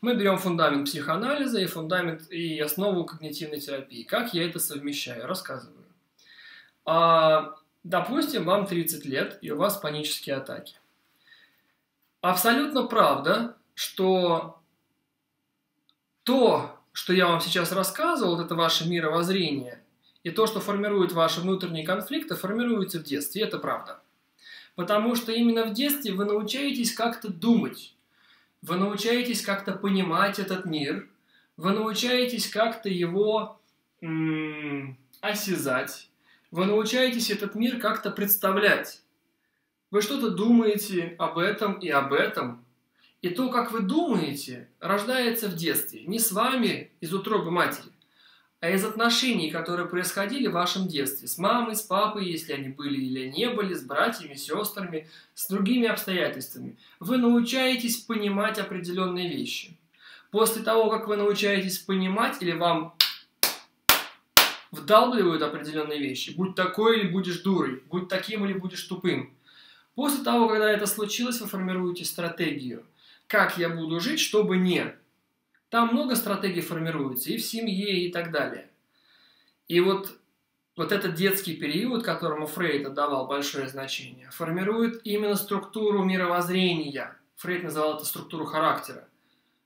Мы берем фундамент психоанализа и фундамент и основу когнитивной терапии. Как я это совмещаю? Рассказываю. А, допустим, вам 30 лет, и у вас панические атаки абсолютно правда, что то, что я вам сейчас рассказывал, вот это ваше мировоззрение, и то, что формирует ваши внутренние конфликты, формируется в детстве. Это правда. Потому что именно в детстве вы научаетесь как-то думать, вы научаетесь как-то понимать этот мир, вы научаетесь как-то его м- осязать, вы научаетесь этот мир как-то представлять. Вы что-то думаете об этом и об этом. И то, как вы думаете, рождается в детстве. Не с вами из утробы матери, а из отношений, которые происходили в вашем детстве. С мамой, с папой, если они были или не были, с братьями, сестрами, с другими обстоятельствами. Вы научаетесь понимать определенные вещи. После того, как вы научаетесь понимать или вам вдалбливают определенные вещи, будь такой или будешь дурой, будь таким или будешь тупым – После того, когда это случилось, вы формируете стратегию. Как я буду жить, чтобы не. Там много стратегий формируется, и в семье, и так далее. И вот вот этот детский период, которому Фрейд отдавал большое значение, формирует именно структуру мировоззрения. Фрейд называл это структуру характера.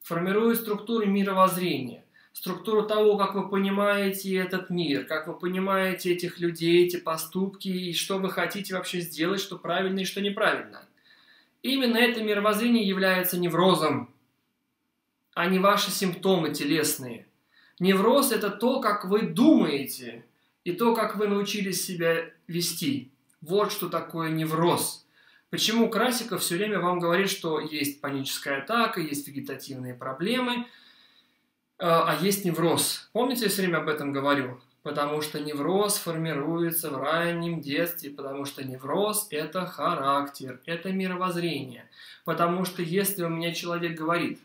Формирует структуру мировоззрения, структуру того, как вы понимаете этот мир, как вы понимаете этих людей, эти поступки, и что вы хотите вообще сделать, что правильно и что неправильно. Именно это мировоззрение является неврозом, а не ваши симптомы телесные. Невроз – это то, как вы думаете – и то, как вы научились себя вести. Вот что такое невроз. Почему Красиков все время вам говорит, что есть паническая атака, есть вегетативные проблемы, а, а есть невроз. Помните, я все время об этом говорю? Потому что невроз формируется в раннем детстве, потому что невроз – это характер, это мировоззрение. Потому что если у меня человек говорит,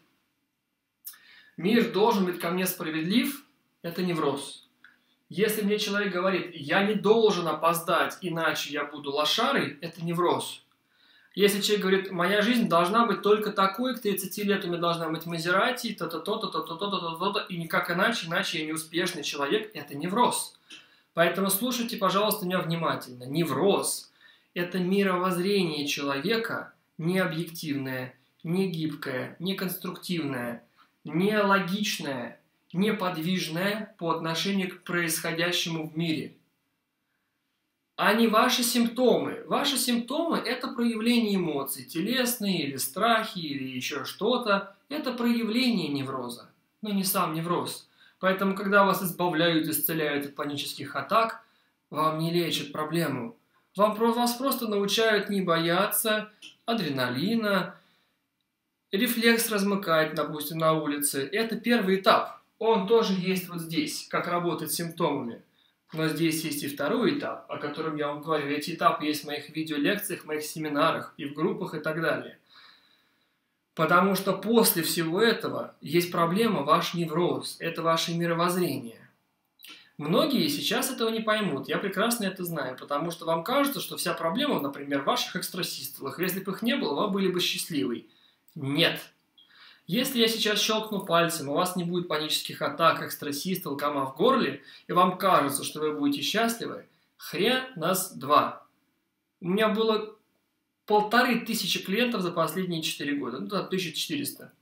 мир должен быть ко мне справедлив, это невроз. Если мне человек говорит, я не должен опоздать, иначе я буду лошарой, это невроз. Если человек говорит, моя жизнь должна быть только такой, к 30 лет у меня должна быть Мазерати, то-то, то-то, то-то, то-то, то-то, и никак иначе, иначе я неуспешный человек, это невроз. Поэтому слушайте, пожалуйста, меня внимательно. Невроз – это мировоззрение человека не объективное, не гибкое, не конструктивное, не логичное, неподвижное по отношению к происходящему в мире. А не ваши симптомы. Ваши симптомы – это проявление эмоций, телесные или страхи, или еще что-то. Это проявление невроза, но не сам невроз. Поэтому, когда вас избавляют, исцеляют от панических атак, вам не лечат проблему. Вам, вас просто научают не бояться адреналина, рефлекс размыкать, допустим, на улице. Это первый этап – он тоже есть вот здесь, как работать с симптомами. Но здесь есть и второй этап, о котором я вам говорю. Эти этапы есть в моих видеолекциях, в моих семинарах и в группах и так далее. Потому что после всего этого есть проблема ваш невроз, это ваше мировоззрение. Многие сейчас этого не поймут, я прекрасно это знаю, потому что вам кажется, что вся проблема, например, в ваших экстрасистолах. Если бы их не было, вы были бы счастливы. Нет, если я сейчас щелкну пальцем, у вас не будет панических атак, экстрасистол, кома в горле, и вам кажется, что вы будете счастливы, хрен нас два. У меня было полторы тысячи клиентов за последние четыре года, ну, 1400.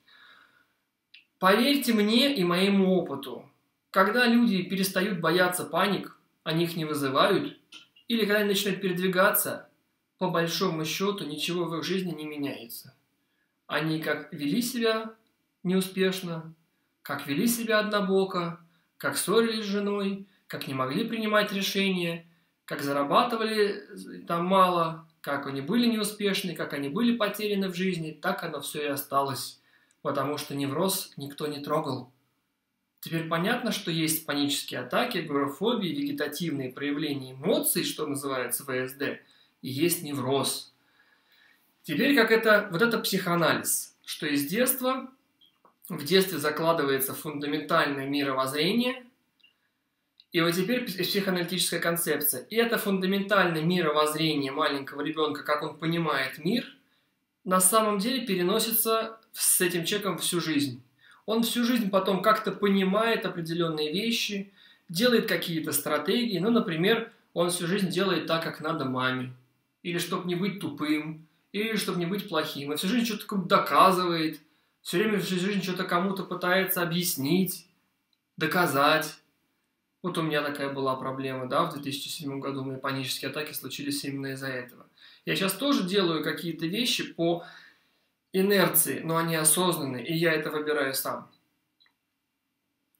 Поверьте мне и моему опыту, когда люди перестают бояться паник, они их не вызывают, или когда они начинают передвигаться, по большому счету ничего в их жизни не меняется. Они как вели себя неуспешно, как вели себя однобоко, как ссорились с женой, как не могли принимать решения, как зарабатывали там мало, как они были неуспешны, как они были потеряны в жизни, так оно все и осталось, потому что невроз никто не трогал. Теперь понятно, что есть панические атаки, агорафобии, вегетативные проявления эмоций, что называется ВСД, и есть невроз. Теперь как это, вот это психоанализ, что из детства в детстве закладывается фундаментальное мировоззрение, и вот теперь психоаналитическая концепция. И это фундаментальное мировоззрение маленького ребенка, как он понимает мир, на самом деле переносится с этим человеком всю жизнь. Он всю жизнь потом как-то понимает определенные вещи, делает какие-то стратегии. Ну, например, он всю жизнь делает так, как надо маме. Или чтобы не быть тупым, или чтобы не быть плохим. И всю жизнь что-то доказывает – все время всю жизнь что-то кому-то пытается объяснить, доказать. Вот у меня такая была проблема, да, в 2007 году мои панические атаки случились именно из-за этого. Я сейчас тоже делаю какие-то вещи по инерции, но они осознанные, и я это выбираю сам.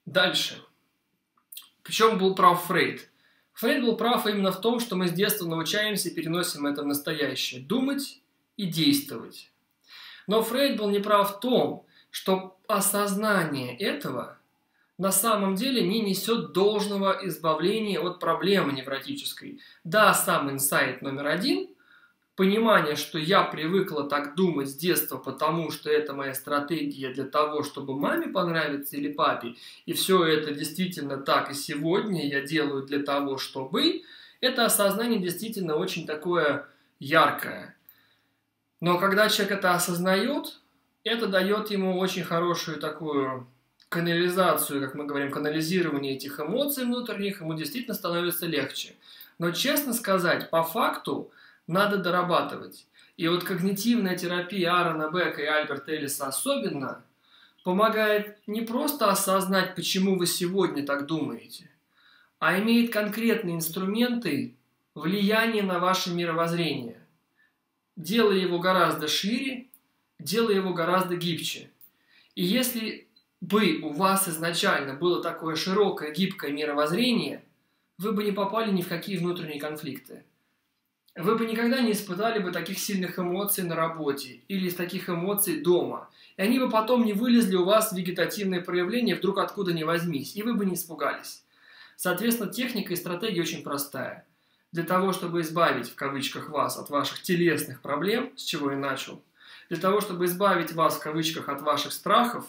Дальше. Причем был прав Фрейд. Фрейд был прав именно в том, что мы с детства научаемся и переносим это в настоящее. Думать и действовать. Но Фрейд был неправ в том, что осознание этого на самом деле не несет должного избавления от проблемы невротической. Да, сам инсайт номер один – понимание, что я привыкла так думать с детства, потому что это моя стратегия для того, чтобы маме понравиться или папе, и все это действительно так, и сегодня я делаю для того, чтобы, это осознание действительно очень такое яркое. Но когда человек это осознает, это дает ему очень хорошую такую канализацию, как мы говорим, канализирование этих эмоций внутренних, ему действительно становится легче. Но, честно сказать, по факту надо дорабатывать. И вот когнитивная терапия Аарона Бека и Альберта Эллиса особенно помогает не просто осознать, почему вы сегодня так думаете, а имеет конкретные инструменты влияния на ваше мировоззрение, делая его гораздо шире, делая его гораздо гибче. И если бы у вас изначально было такое широкое, гибкое мировоззрение, вы бы не попали ни в какие внутренние конфликты. Вы бы никогда не испытали бы таких сильных эмоций на работе или таких эмоций дома. И они бы потом не вылезли у вас в вегетативные проявления вдруг откуда ни возьмись, и вы бы не испугались. Соответственно, техника и стратегия очень простая. Для того, чтобы избавить, в кавычках, вас от ваших телесных проблем, с чего я начал, для того, чтобы избавить вас, в кавычках, от ваших страхов,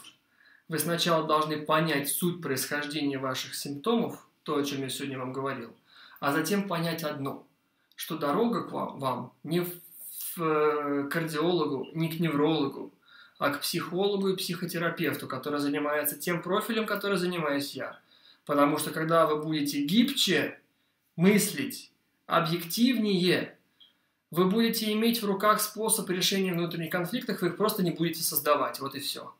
вы сначала должны понять суть происхождения ваших симптомов, то, о чем я сегодня вам говорил, а затем понять одно, что дорога к вам, вам не э, кардиологу, не к неврологу, а к психологу и психотерапевту, который занимается тем профилем, который занимаюсь я – Потому что когда вы будете гибче мыслить, объективнее, вы будете иметь в руках способ решения внутренних конфликтов, вы их просто не будете создавать. Вот и все.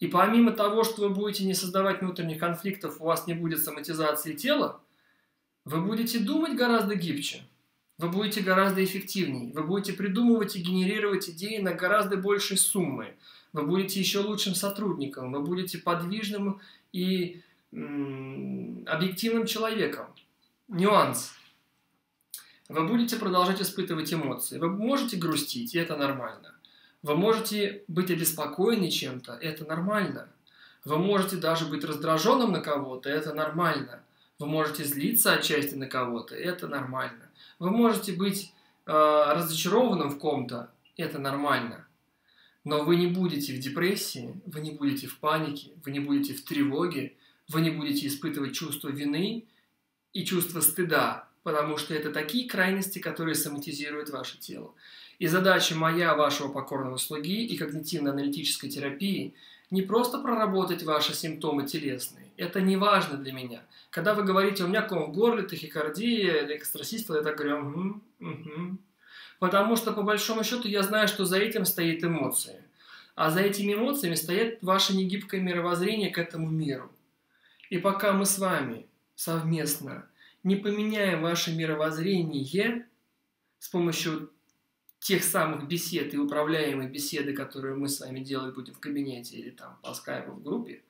И помимо того, что вы будете не создавать внутренних конфликтов, у вас не будет соматизации тела, вы будете думать гораздо гибче, вы будете гораздо эффективнее, вы будете придумывать и генерировать идеи на гораздо большей суммы, вы будете еще лучшим сотрудником, вы будете подвижным и объективным человеком. Нюанс. Вы будете продолжать испытывать эмоции. Вы можете грустить, и это нормально. Вы можете быть обеспокоены чем-то, это нормально. Вы можете даже быть раздраженным на кого-то, это нормально. Вы можете злиться отчасти на кого-то, это нормально. Вы можете быть э, разочарованным в ком-то, это нормально. Но вы не будете в депрессии, вы не будете в панике, вы не будете в тревоге, вы не будете испытывать чувство вины и чувство стыда, потому что это такие крайности, которые соматизируют ваше тело. И задача моя, вашего покорного слуги и когнитивно-аналитической терапии не просто проработать ваши симптомы телесные. Это не важно для меня. Когда вы говорите, у меня ком в горле, тахикардия, экстрасистол, я так говорю, угу, угу. Потому что, по большому счету, я знаю, что за этим стоит эмоции. А за этими эмоциями стоит ваше негибкое мировоззрение к этому миру. И пока мы с вами совместно не поменяем ваше мировоззрение с помощью тех самых бесед и управляемой беседы, которые мы с вами делать будем в кабинете или там по скайпу в группе,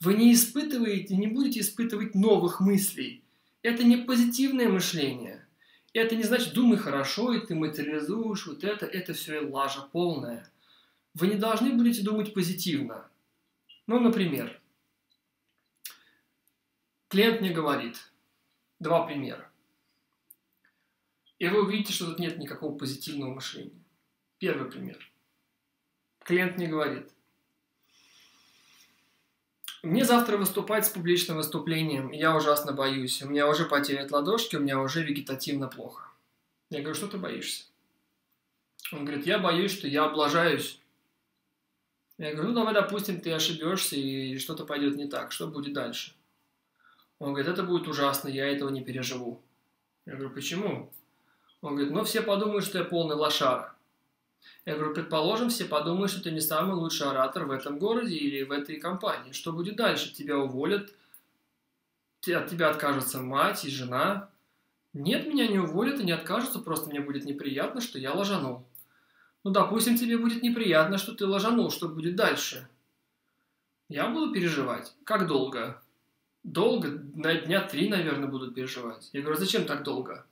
вы не испытываете, не будете испытывать новых мыслей. Это не позитивное мышление. Это не значит, думай хорошо, и ты материализуешь вот это, это все лажа полная. Вы не должны будете думать позитивно. Ну, например, Клиент мне говорит, два примера. И вы увидите, что тут нет никакого позитивного мышления. Первый пример. Клиент мне говорит, мне завтра выступать с публичным выступлением, я ужасно боюсь. У меня уже потеют ладошки, у меня уже вегетативно плохо. Я говорю, что ты боишься? Он говорит, я боюсь, что я облажаюсь. Я говорю, ну давай, допустим, ты ошибешься и что-то пойдет не так. Что будет дальше? Он говорит, это будет ужасно, я этого не переживу. Я говорю, почему? Он говорит, ну все подумают, что я полный лошара. Я говорю, предположим, все подумают, что ты не самый лучший оратор в этом городе или в этой компании. Что будет дальше? Тебя уволят, от тебя откажется мать и жена. Нет, меня не уволят и не откажутся, просто мне будет неприятно, что я ложанул. Ну, допустим, тебе будет неприятно, что ты ложанул, что будет дальше? Я буду переживать. Как долго? Долго, на дня три, наверное, будут переживать. Я говорю, зачем так долго?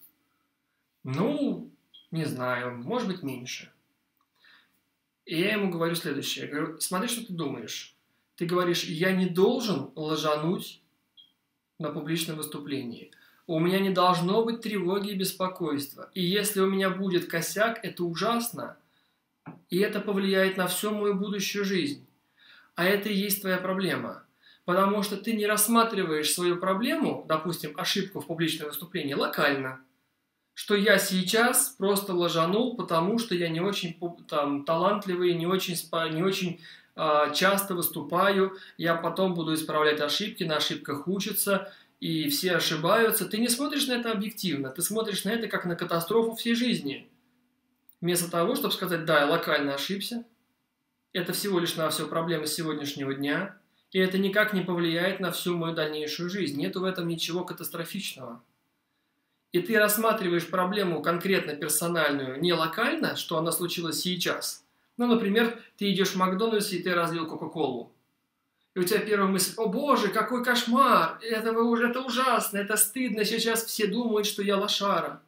Ну, не знаю, может быть, меньше. И я ему говорю следующее. Я говорю, смотри, что ты думаешь. Ты говоришь, я не должен ложануть на публичном выступлении. У меня не должно быть тревоги и беспокойства. И если у меня будет косяк, это ужасно. И это повлияет на всю мою будущую жизнь. А это и есть твоя проблема потому что ты не рассматриваешь свою проблему, допустим, ошибку в публичном выступлении, локально. Что я сейчас просто ложанул, потому что я не очень там, талантливый, не очень, не очень а, часто выступаю, я потом буду исправлять ошибки, на ошибках учиться, и все ошибаются. Ты не смотришь на это объективно, ты смотришь на это как на катастрофу всей жизни. Вместо того, чтобы сказать, да, я локально ошибся, это всего лишь на все проблемы сегодняшнего дня, и это никак не повлияет на всю мою дальнейшую жизнь. Нету в этом ничего катастрофичного. И ты рассматриваешь проблему конкретно персональную, не локально, что она случилась сейчас. Ну, например, ты идешь в Макдональдс, и ты разлил Кока-Колу. И у тебя первая мысль, о боже, какой кошмар, это, это ужасно, это стыдно, сейчас все думают, что я лошара.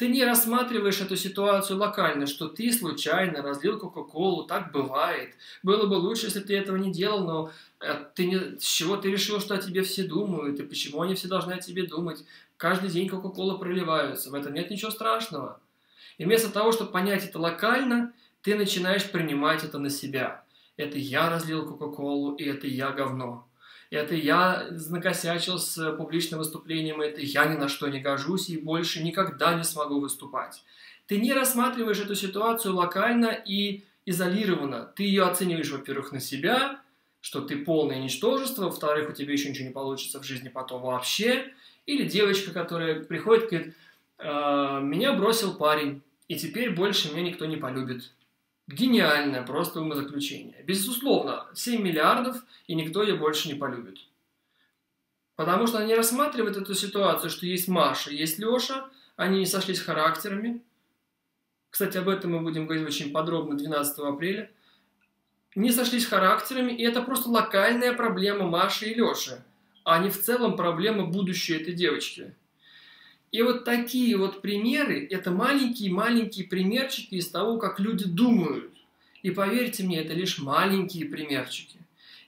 Ты не рассматриваешь эту ситуацию локально, что ты случайно разлил Кока-Колу, так бывает. Было бы лучше, если ты этого не делал, но э, ты не, с чего ты решил, что о тебе все думают, и почему они все должны о тебе думать. Каждый день Кока-Кола проливаются, в этом нет ничего страшного. И вместо того, чтобы понять это локально, ты начинаешь принимать это на себя. Это я разлил Кока-Колу, и это я говно это я накосячил с публичным выступлением, это я ни на что не гожусь и больше никогда не смогу выступать. Ты не рассматриваешь эту ситуацию локально и изолированно. Ты ее оцениваешь, во-первых, на себя, что ты полное ничтожество, во-вторых, у тебя еще ничего не получится в жизни потом вообще. Или девочка, которая приходит и говорит, «Э, меня бросил парень, и теперь больше меня никто не полюбит. Гениальное просто умозаключение. Безусловно, 7 миллиардов, и никто ее больше не полюбит. Потому что они рассматривают эту ситуацию, что есть Маша, есть Леша, они не сошлись характерами. Кстати, об этом мы будем говорить очень подробно 12 апреля. Не сошлись характерами, и это просто локальная проблема Маши и Леши, а не в целом проблема будущей этой девочки. И вот такие вот примеры, это маленькие-маленькие примерчики из того, как люди думают. И поверьте мне, это лишь маленькие примерчики.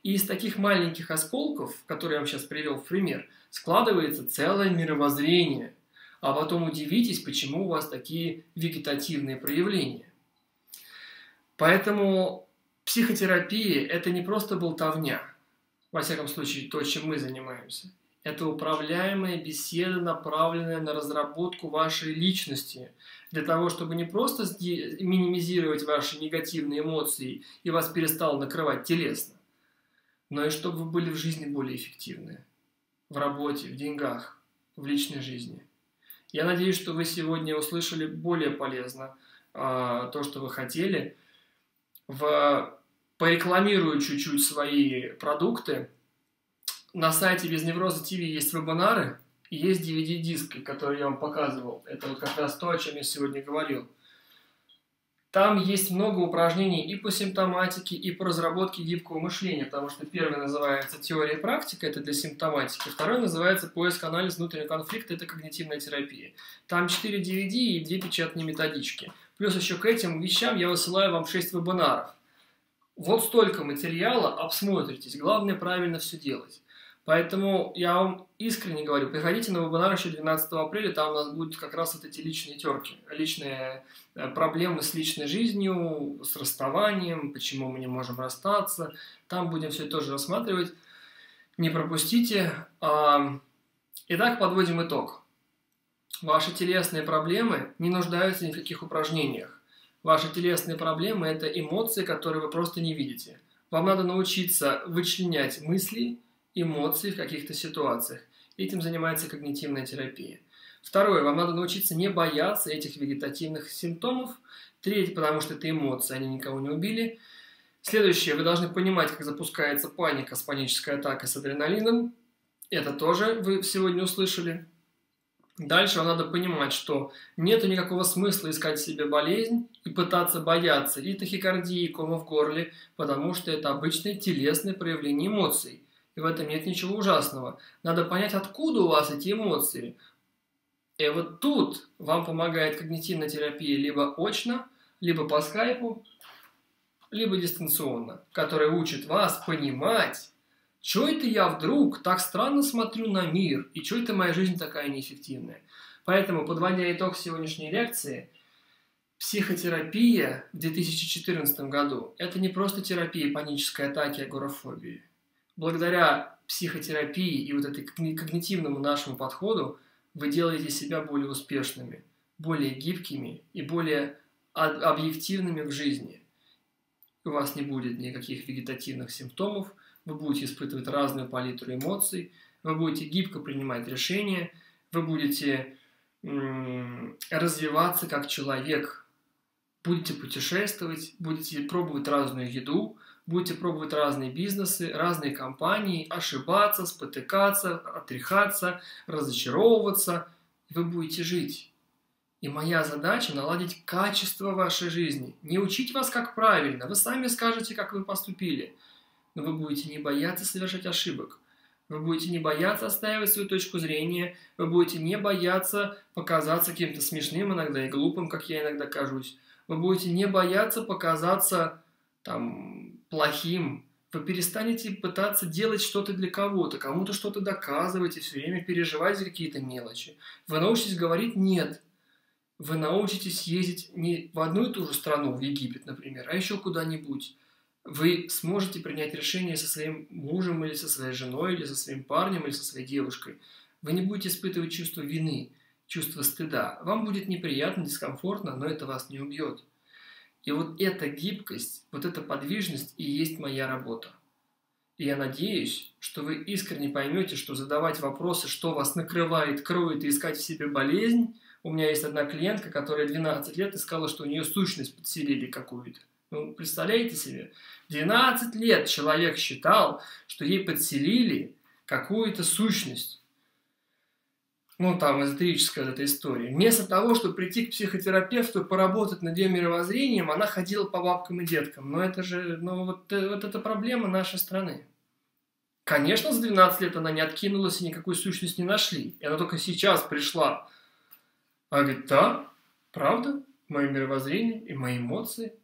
И из таких маленьких осколков, которые я вам сейчас привел в пример, складывается целое мировоззрение. А потом удивитесь, почему у вас такие вегетативные проявления. Поэтому психотерапия – это не просто болтовня. Во всяком случае, то, чем мы занимаемся – это управляемая беседа, направленная на разработку вашей личности, для того, чтобы не просто минимизировать ваши негативные эмоции и вас перестал накрывать телесно, но и чтобы вы были в жизни более эффективны, в работе, в деньгах, в личной жизни. Я надеюсь, что вы сегодня услышали более полезно а, то, что вы хотели. В, порекламирую чуть-чуть свои продукты – на сайте Без Невроза ТВ есть вебинары и есть DVD-диски, которые я вам показывал. Это вот как раз то, о чем я сегодня говорил. Там есть много упражнений и по симптоматике, и по разработке гибкого мышления, потому что первый называется теория и практика, это для симптоматики, второй называется поиск анализ внутреннего конфликта, это когнитивная терапия. Там 4 DVD и 2 печатные методички. Плюс еще к этим вещам я высылаю вам 6 вебинаров. Вот столько материала, обсмотритесь. Главное правильно все делать. Поэтому я вам искренне говорю, приходите на вебинар еще 12 апреля, там у нас будут как раз вот эти личные терки, личные э, проблемы с личной жизнью, с расставанием, почему мы не можем расстаться. Там будем все тоже рассматривать. Не пропустите. Итак, подводим итог. Ваши телесные проблемы не нуждаются ни в каких упражнениях. Ваши телесные проблемы – это эмоции, которые вы просто не видите. Вам надо научиться вычленять мысли – эмоции в каких-то ситуациях. Этим занимается когнитивная терапия. Второе, вам надо научиться не бояться этих вегетативных симптомов. Третье, потому что это эмоции, они никого не убили. Следующее, вы должны понимать, как запускается паника с панической атакой с адреналином. Это тоже вы сегодня услышали. Дальше вам надо понимать, что нет никакого смысла искать себе болезнь и пытаться бояться и тахикардии, и кома в горле, потому что это обычное телесное проявление эмоций. И в этом нет ничего ужасного. Надо понять, откуда у вас эти эмоции. И вот тут вам помогает когнитивная терапия либо очно, либо по скайпу, либо дистанционно, которая учит вас понимать, что это я вдруг так странно смотрю на мир, и что это моя жизнь такая неэффективная. Поэтому, подводя итог сегодняшней лекции, психотерапия в 2014 году – это не просто терапия панической атаки агорафобии – благодаря психотерапии и вот этой когнитивному нашему подходу вы делаете себя более успешными, более гибкими и более объективными в жизни. у вас не будет никаких вегетативных симптомов, вы будете испытывать разную палитру эмоций, вы будете гибко принимать решения, вы будете развиваться как человек, будете путешествовать, будете пробовать разную еду, будете пробовать разные бизнесы, разные компании, ошибаться, спотыкаться, отряхаться, разочаровываться, и вы будете жить. И моя задача наладить качество вашей жизни, не учить вас как правильно, вы сами скажете, как вы поступили, но вы будете не бояться совершать ошибок, вы будете не бояться отстаивать свою точку зрения, вы будете не бояться показаться каким-то смешным иногда и глупым, как я иногда кажусь, вы будете не бояться показаться там плохим, вы перестанете пытаться делать что-то для кого-то, кому-то что-то доказывать и все время переживать за какие-то мелочи. Вы научитесь говорить «нет», вы научитесь ездить не в одну и ту же страну, в Египет, например, а еще куда-нибудь. Вы сможете принять решение со своим мужем или со своей женой, или со своим парнем, или со своей девушкой. Вы не будете испытывать чувство вины, чувство стыда. Вам будет неприятно, дискомфортно, но это вас не убьет. И вот эта гибкость, вот эта подвижность и есть моя работа. И я надеюсь, что вы искренне поймете, что задавать вопросы, что вас накрывает, кроет и искать в себе болезнь, у меня есть одна клиентка, которая 12 лет искала, что у нее сущность подселили какую-то. Ну, представляете себе? 12 лет человек считал, что ей подселили какую-то сущность. Ну, там, эзотерическая эта история. Вместо того, чтобы прийти к психотерапевту, поработать над ее мировоззрением, она ходила по бабкам и деткам. Но это же, ну, вот, э, вот это проблема нашей страны. Конечно, за 12 лет она не откинулась и никакой сущность не нашли. И она только сейчас пришла она говорит, да, правда, мое мировоззрение и мои эмоции.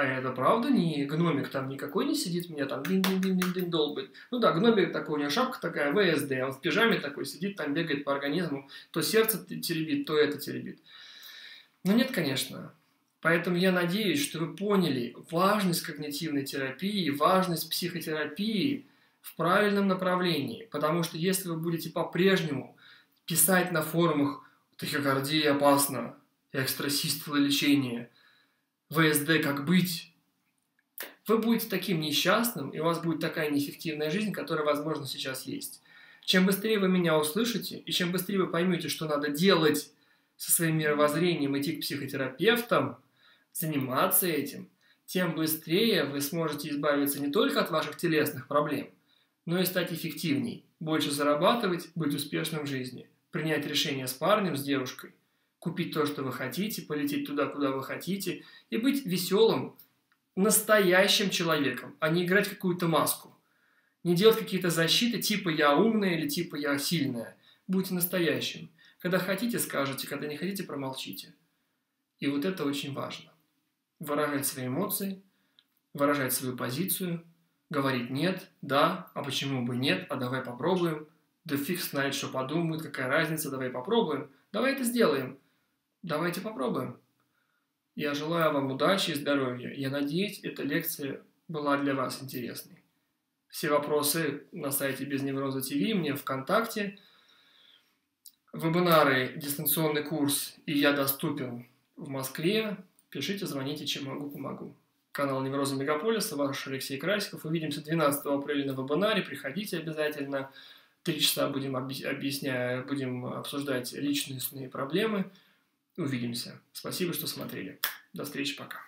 А это правда не гномик там никакой не сидит, меня там дин-дин-дин-дин долбит. Ну да, гномик такой, у него шапка такая, ВСД, он в пижаме такой сидит, там бегает по организму, то сердце теребит, то это теребит. Ну нет, конечно. Поэтому я надеюсь, что вы поняли важность когнитивной терапии, важность психотерапии в правильном направлении. Потому что если вы будете по-прежнему писать на форумах Тахикардия опасна. Экстрасистолы лечение. ВСД как быть? Вы будете таким несчастным, и у вас будет такая неэффективная жизнь, которая, возможно, сейчас есть. Чем быстрее вы меня услышите, и чем быстрее вы поймете, что надо делать со своим мировоззрением, идти к психотерапевтам, заниматься этим, тем быстрее вы сможете избавиться не только от ваших телесных проблем, но и стать эффективней, больше зарабатывать, быть успешным в жизни принять решение с парнем, с девушкой, купить то, что вы хотите, полететь туда, куда вы хотите, и быть веселым, настоящим человеком, а не играть какую-то маску. Не делать какие-то защиты типа «я умная» или типа «я сильная». Будьте настоящим. Когда хотите, скажете, когда не хотите, промолчите. И вот это очень важно. Выражать свои эмоции, выражать свою позицию, говорить «нет», «да», «а почему бы нет», «а давай попробуем», да фиг знает, что подумают, какая разница, давай попробуем. Давай это сделаем. Давайте попробуем. Я желаю вам удачи и здоровья. Я надеюсь, эта лекция была для вас интересной. Все вопросы на сайте Без Невроза ТВ, мне ВКонтакте. Вебинары, дистанционный курс и я доступен в Москве. Пишите, звоните, чем могу, помогу. Канал Невроза Мегаполиса, ваш Алексей Красиков. Увидимся 12 апреля на вебинаре. Приходите обязательно. Три часа будем объяснять, будем обсуждать личностные проблемы. Увидимся. Спасибо, что смотрели. До встречи, пока.